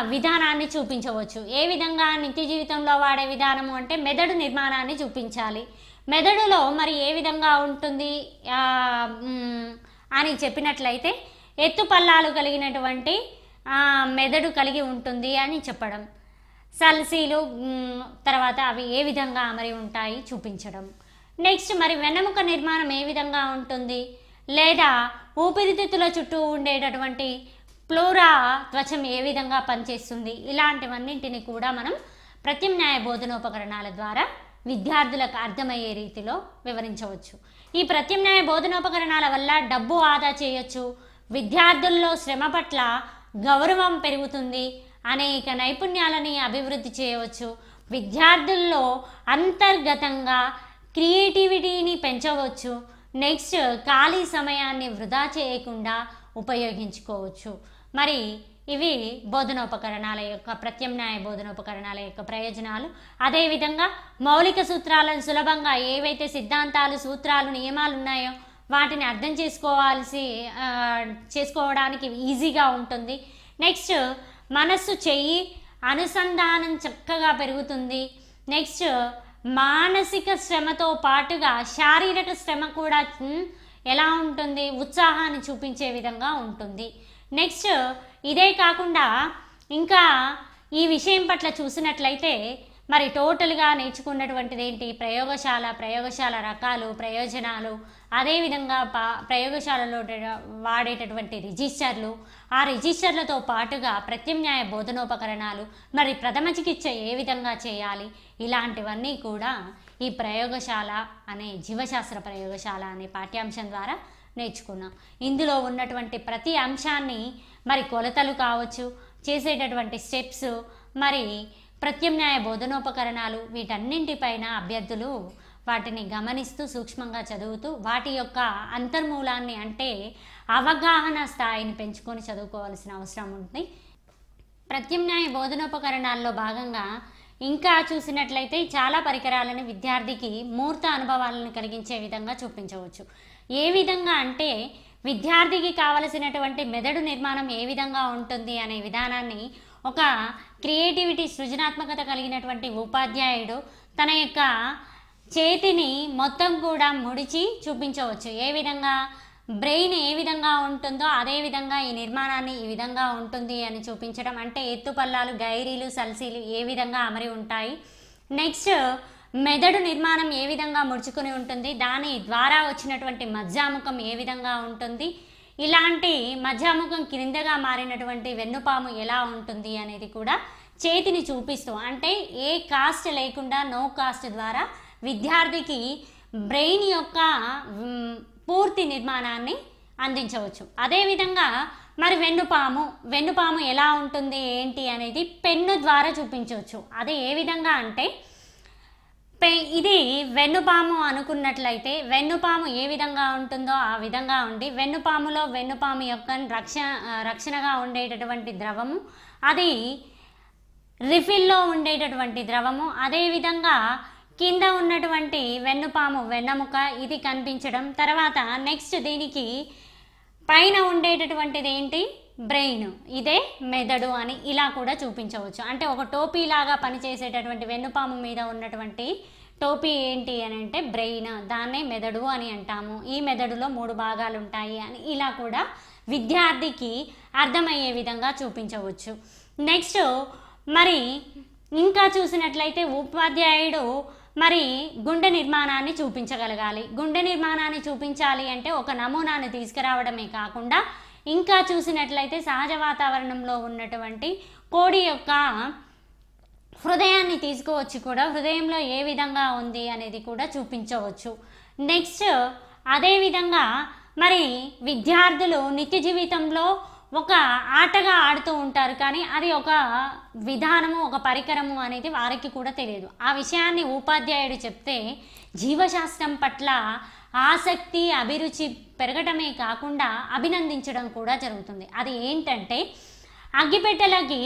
విధానాన్ని చూపించవచ్చు. ఏ విధంగా నిత్య జీవితంలో వాడే విధానము అంటే మెదడు నిర్మాణాన్ని చూపించాలి. మెదడులో మరి ఏ విధంగా ఉంటుంది? అని చెప్పినట్లయితే ఎత్తు పల్లాలు కలిగినటువంటి మెదడు కలిగి ఉంటుంది అని చెప్పడం. సల్సీలు తర్వాత అవి ఏ విధంగా అమరి ఉంటాయి చూపించడం. నెక్స్ట్ మరి వెన్నెముక నిర్మాణం ఏ విధంగా ఉంటుంది? లేదా ఊపిరితిత్తుల చుట్టూ ఉండేటటువంటి ఫ్లోరా త్వచం ఏ విధంగా పనిచేస్తుంది? ఇలాంటివన్నింటిని కూడా మనం ప్రత్యామ్నాయ బోధనోపకరణాల ద్వారా విద్యార్థులకు అర్థమయ్యే రీతిలో వివరించవచ్చు. ఈ ప్రత్యామ్నాయ బోధనోపకరణాల వల్ల డబ్బు ఆదా చేయొచ్చు. విద్యార్థుల్లో శ్రమ పట్ల గౌరవం పెరుగుతుంది. అనేక నైపుణ్యాలని అభివృద్ధి చేయవచ్చు. విద్యార్థుల్లో అంతర్గతంగా క్రియేటివిటీని పెంచవచ్చు. నెక్స్ట్ ఖాళీ సమయాన్ని వృధా చేయకుండా ఉపయోగించుకోవచ్చు. మరి ఇవి బోధనోపకరణాల యొక్క ప్రత్యామ్నాయ బోధనోపకరణాల యొక్క ప్రయోజనాలు. అదేవిధంగా మౌలిక సూత్రాలను సులభంగా ఏవైతే సిద్ధాంతాలు సూత్రాలు నియమాలు ఉన్నాయో వాటిని అర్థం చేసుకోవాల్సి చేసుకోవడానికి ఈజీగా ఉంటుంది. నెక్స్ట్ మనస్సు చెయ్యి అనుసంధానం చక్కగా పెరుగుతుంది. నెక్స్ట్ మానసిక శ్రమతో పాటుగా శారీరక శ్రమ కూడా ఎలా ఉంటుంది? ఉత్సాహాన్ని చూపించే విధంగా ఉంటుంది. నెక్స్ట్ ఇదే కాకుండా ఇంకా ఈ విషయం పట్ల చూసినట్లయితే మరి టోటల్గా నేర్చుకున్నటువంటిది ఏంటి? ప్రయోగశాల ప్రయోగశాల రకాలు ప్రయోజనాలు అదేవిధంగా పా ప్రయోగశాలలో వాడేటటువంటి రిజిస్టర్లు ఆ రిజిస్టర్లతో పాటుగా ప్రత్యామ్నాయ బోధనోపకరణాలు మరి ప్రథమ చికిత్స ఏ విధంగా చేయాలి? ఇలాంటివన్నీ కూడా ఈ ప్రయోగశాల అనే జీవశాస్త్ర ప్రయోగశాల అనే పాఠ్యాంశం ద్వారా నేర్చుకున్నాం. ఇందులో ఉన్నటువంటి ప్రతి అంశాన్ని మరి కొలతలు కావచ్చు చేసేటటువంటి స్టెప్స్ మరి ప్రత్యామ్నాయ బోధనోపకరణాలు వీటన్నింటిపైన అభ్యర్థులు వాటిని గమనిస్తూ సూక్ష్మంగా చదువుతూ వాటి యొక్క అంతర్మూలాన్ని అంటే అవగాహన స్థాయిని పెంచుకొని చదువుకోవాల్సిన అవసరం ఉంది ప్రత్యామ్నాయ బోధనోపకరణాల్లో భాగంగా ఇంకా చూసినట్లయితే చాలా పరికరాలను విద్యార్థికి మూర్త అనుభవాలను కలిగించే విధంగా చూపించవచ్చు. ఏ విధంగా అంటే విద్యార్థికి కావలసినటువంటి మెదడు నిర్మాణం ఏ విధంగా ఉంటుంది అనే విధానాన్ని ఒక క్రియేటివిటీ సృజనాత్మకత కలిగినటువంటి ఉపాధ్యాయుడు తన యొక్క చేతిని మొత్తం కూడా ముడిచి చూపించవచ్చు. ఏ విధంగా? బ్రెయిన్ ఏ విధంగా ఉంటుందో అదే విధంగా ఈ నిర్మాణాన్ని ఈ విధంగా ఉంటుంది అని చూపించడం అంటే ఎత్తుపల్లాలు గైరీలు సల్సీలు ఏ విధంగా అమరి ఉంటాయి. నెక్స్ట్ మెదడు నిర్మాణం ఏ విధంగా ముడుచుకుని ఉంటుంది దాని ద్వారా వచ్చినటువంటి మధ్యాముఖం ఏ విధంగా ఉంటుంది ఇలాంటి మధ్యాముఖం క్రిందగా మారినటువంటి వెన్నుపాము ఎలా ఉంటుంది అనేది కూడా చేతిని చూపిస్తూ అంటే ఏ కాస్ట్ లేకుండా నో కాస్ట్ ద్వారా విద్యార్థికి బ్రెయిన్ యొక్క పూర్తి నిర్మాణాన్ని అందించవచ్చు. అదేవిధంగా మరి వెన్నుపాము వెన్నుపాము ఎలా ఉంటుంది ఏంటి అనేది పెన్ను ద్వారా చూపించవచ్చు. అది ఏ విధంగా అంటే పె ఇది వెన్నుపాము అనుకున్నట్లయితే వెన్నుపాము ఏ విధంగా ఉంటుందో ఆ విధంగా ఉండి వెన్నుపాములో వెన్నుపాము యొక్క రక్ష రక్షణగా ఉండేటటువంటి ద్రవము అది రిఫిల్లో ఉండేటటువంటి ద్రవము అదేవిధంగా కింద ఉన్నటువంటి వెన్నుపాము వెన్నముక ఇది కనిపించడం. తర్వాత నెక్స్ట్ దీనికి పైన ఉండేటటువంటిది ఏంటి? బ్రెయిన్ ఇదే మెదడు అని ఇలా కూడా చూపించవచ్చు. అంటే ఒక టోపీ లాగా పనిచేసేటటువంటి వెన్నుపాము మీద ఉన్నటువంటి టోపీ ఏంటి అని అంటే బ్రెయిన్ దాన్నే మెదడు అని అంటాము. ఈ మెదడులో మూడు భాగాలు ఉంటాయి అని ఇలా కూడా విద్యార్థికి అర్థమయ్యే విధంగా చూపించవచ్చు. నెక్స్ట్ మరి ఇంకా చూసినట్లయితే ఉపాధ్యాయుడు మరి గుండె నిర్మాణాన్ని చూపించగలగాలి. గుండె నిర్మాణాన్ని చూపించాలి అంటే ఒక నమూనాను తీసుకురావడమే కాకుండా ఇంకా చూసినట్లయితే సహజ వాతావరణంలో ఉన్నటువంటి కోడి యొక్క హృదయాన్ని తీసుకువచ్చి కూడా. హృదయంలో ఏ విధంగా ఉంది అనేది కూడా చూపించవచ్చు. నెక్స్ట్ అదేవిధంగా మరి విద్యార్థులు నిత్య జీవితంలో ఒక ఆటగా ఆడుతూ ఉంటారు కానీ అది ఒక విధానము ఒక పరికరము అనేది వారికి కూడా తెలియదు. ఆ విషయాన్ని ఉపాధ్యాయుడు చెప్తే జీవశాస్త్రం పట్ల ఆసక్తి అభిరుచి పెరగటమే కాకుండా అభినందించడం కూడా జరుగుతుంది. అది ఏంటంటే అగ్గిపెట్టెలకి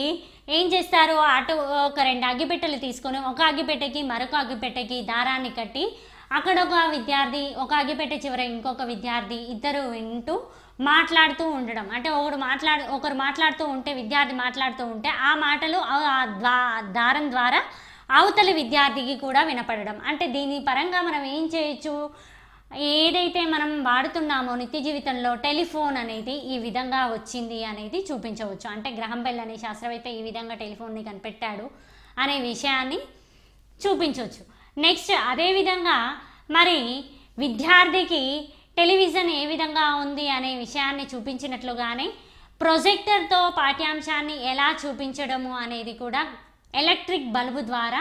ఏం చేస్తారు? అటు ఒక రెండు అగ్గిపెట్టెలు తీసుకొని ఒక అగ్గిపెట్టెకి మరొక అగ్గిపెట్టెకి దారాన్ని కట్టి అక్కడ ఒక విద్యార్థి ఒక అగ్గిపెట్టె చివర ఇంకొక విద్యార్థి ఇద్దరు వింటూ మాట్లాడుతూ ఉండడం. అంటే ఒకడు మాట్లాడు ఒకరు మాట్లాడుతూ ఉంటే విద్యార్థి మాట్లాడుతూ ఉంటే ఆ మాటలు ఆ- దారం ద్వారా అవతలి విద్యార్థికి కూడా వినపడడం. అంటే దీని పరంగా మనం ఏం చేయొచ్చు? ఏదైతే మనం వాడుతున్నామో నిత్య జీవితంలో టెలిఫోన్ అనేది ఈ విధంగా వచ్చింది అనేది చూపించవచ్చు. అంటే గ్రహం బెల్ అనే శాస్త్రవేత్త ఈ విధంగా టెలిఫోన్ని కనిపెట్టాడు అనే విషయాన్ని చూపించవచ్చు. నెక్స్ట్ అదేవిధంగా మరి విద్యార్థికి టెలివిజన్ ఏ విధంగా ఉంది అనే విషయాన్ని చూపించినట్లుగానే ప్రొజెక్టర్తో పాఠ్యాంశాన్ని ఎలా చూపించడము అనేది కూడా ఎలక్ట్రిక్ బల్బు ద్వారా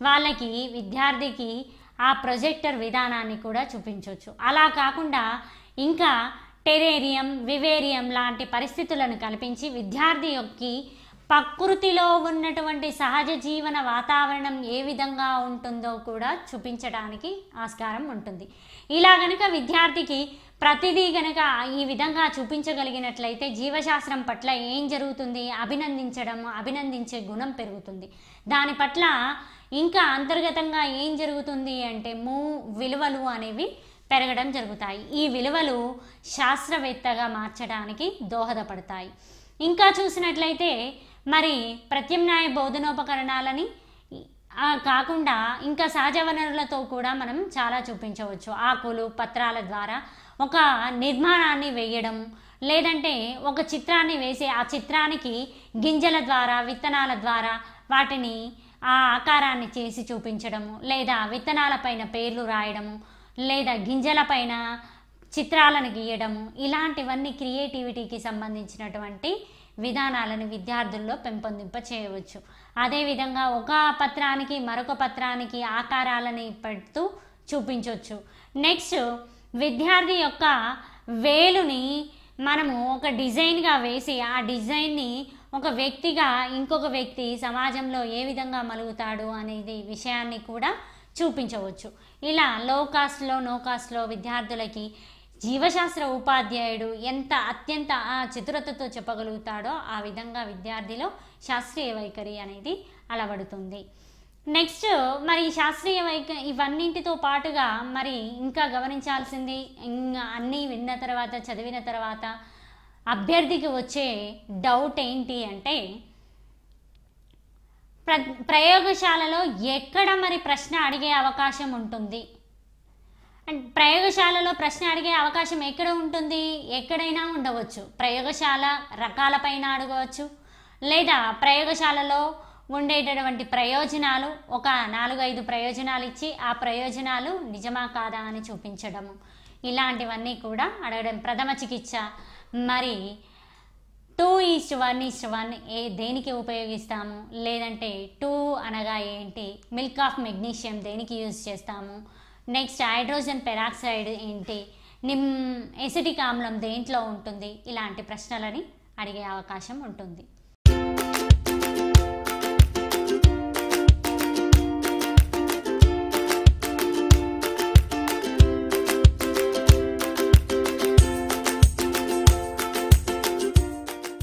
వాళ్ళకి విద్యార్థికి ఆ ప్రొజెక్టర్ విధానాన్ని కూడా చూపించవచ్చు అలా కాకుండా ఇంకా టెరేరియం వివేరియం లాంటి పరిస్థితులను కల్పించి విద్యార్థి యొక్క ప్రకృతిలో ఉన్నటువంటి సహజ జీవన వాతావరణం ఏ విధంగా ఉంటుందో కూడా చూపించడానికి ఆస్కారం ఉంటుంది. ఇలా గనక విద్యార్థికి ప్రతిదీ గనక ఈ విధంగా చూపించగలిగినట్లయితే జీవశాస్త్రం పట్ల ఏం జరుగుతుంది? అభినందించడం అభినందించే గుణం పెరుగుతుంది. దాని పట్ల ఇంకా అంతర్గతంగా ఏం జరుగుతుంది అంటే మూ విలువలు అనేవి పెరగడం జరుగుతాయి. ఈ విలువలు శాస్త్రవేత్తగా మార్చడానికి దోహదపడతాయి. ఇంకా చూసినట్లయితే మరి ప్రత్యామ్నాయ బోధనోపకరణాలని కాకుండా ఇంకా సహజ వనరులతో కూడా మనం చాలా చూపించవచ్చు. ఆకులు పత్రాల ద్వారా ఒక నిర్మాణాన్ని వేయడం లేదంటే ఒక చిత్రాన్ని వేసి ఆ చిత్రానికి గింజల ద్వారా విత్తనాల ద్వారా వాటిని ఆ ఆకారాన్ని చేసి చూపించడము లేదా విత్తనాలపైన పేర్లు రాయడము లేదా గింజలపైన చిత్రాలను గీయడము ఇలాంటివన్నీ క్రియేటివిటీకి సంబంధించినటువంటి విధానాలను విద్యార్థుల్లో పెంపొందింప చేయవచ్చు అదేవిధంగా ఒక పత్రానికి మరొక పత్రానికి ఆకారాలని పెడుతూ చూపించవచ్చు నెక్స్ట్ విద్యార్థి యొక్క వేలుని మనము ఒక డిజైన్గా వేసి ఆ డిజైన్ని ఒక వ్యక్తిగా ఇంకొక వ్యక్తి సమాజంలో ఏ విధంగా మలుగుతాడు అనేది విషయాన్ని కూడా చూపించవచ్చు. ఇలా లో కాస్ట్లో నో కాస్ట్లో విద్యార్థులకి జీవశాస్త్ర ఉపాధ్యాయుడు ఎంత అత్యంత ఆ చతురతతో చెప్పగలుగుతాడో ఆ విధంగా విద్యార్థిలో శాస్త్రీయ వైఖరి అనేది అలవడుతుంది. నెక్స్ట్ మరి శాస్త్రీయ వైఖ ఇవన్నింటితో పాటుగా మరి ఇంకా గమనించాల్సింది ఇంకా అన్నీ విన్న తర్వాత చదివిన తర్వాత అభ్యర్థికి వచ్చే డౌట్ ఏంటి అంటే ప్ర ప్రయోగశాలలో ఎక్కడ మరి ప్రశ్న అడిగే అవకాశం ఉంటుంది? అండ్ ప్రయోగశాలలో ప్రశ్న అడిగే అవకాశం ఎక్కడ ఉంటుంది? ఎక్కడైనా ఉండవచ్చు. ప్రయోగశాల రకాలపైన అడగవచ్చు. లేదా ప్రయోగశాలలో ఉండేటటువంటి ప్రయోజనాలు ఒక నాలుగు ఐదు ప్రయోజనాలు ఇచ్చి ఆ ప్రయోజనాలు నిజమా కాదా అని చూపించడము. ఇలాంటివన్నీ కూడా అడగడం ప్రథమ చికిత్స. మరి two is to one is to one ఏ దేనికి ఉపయోగిస్తాము? లేదంటే టూ అనగా ఏంటి? మిల్క్ ఆఫ్ మెగ్నీషియం దేనికి యూజ్ చేస్తాము? నెక్స్ట్ హైడ్రోజన్ పెరాక్సైడ్ ఏంటి? నిమ్ ఎసిటిక్ ఆమ్లం దేంట్లో ఉంటుంది? ఇలాంటి ప్రశ్నలని అడిగే అవకాశం ఉంటుంది.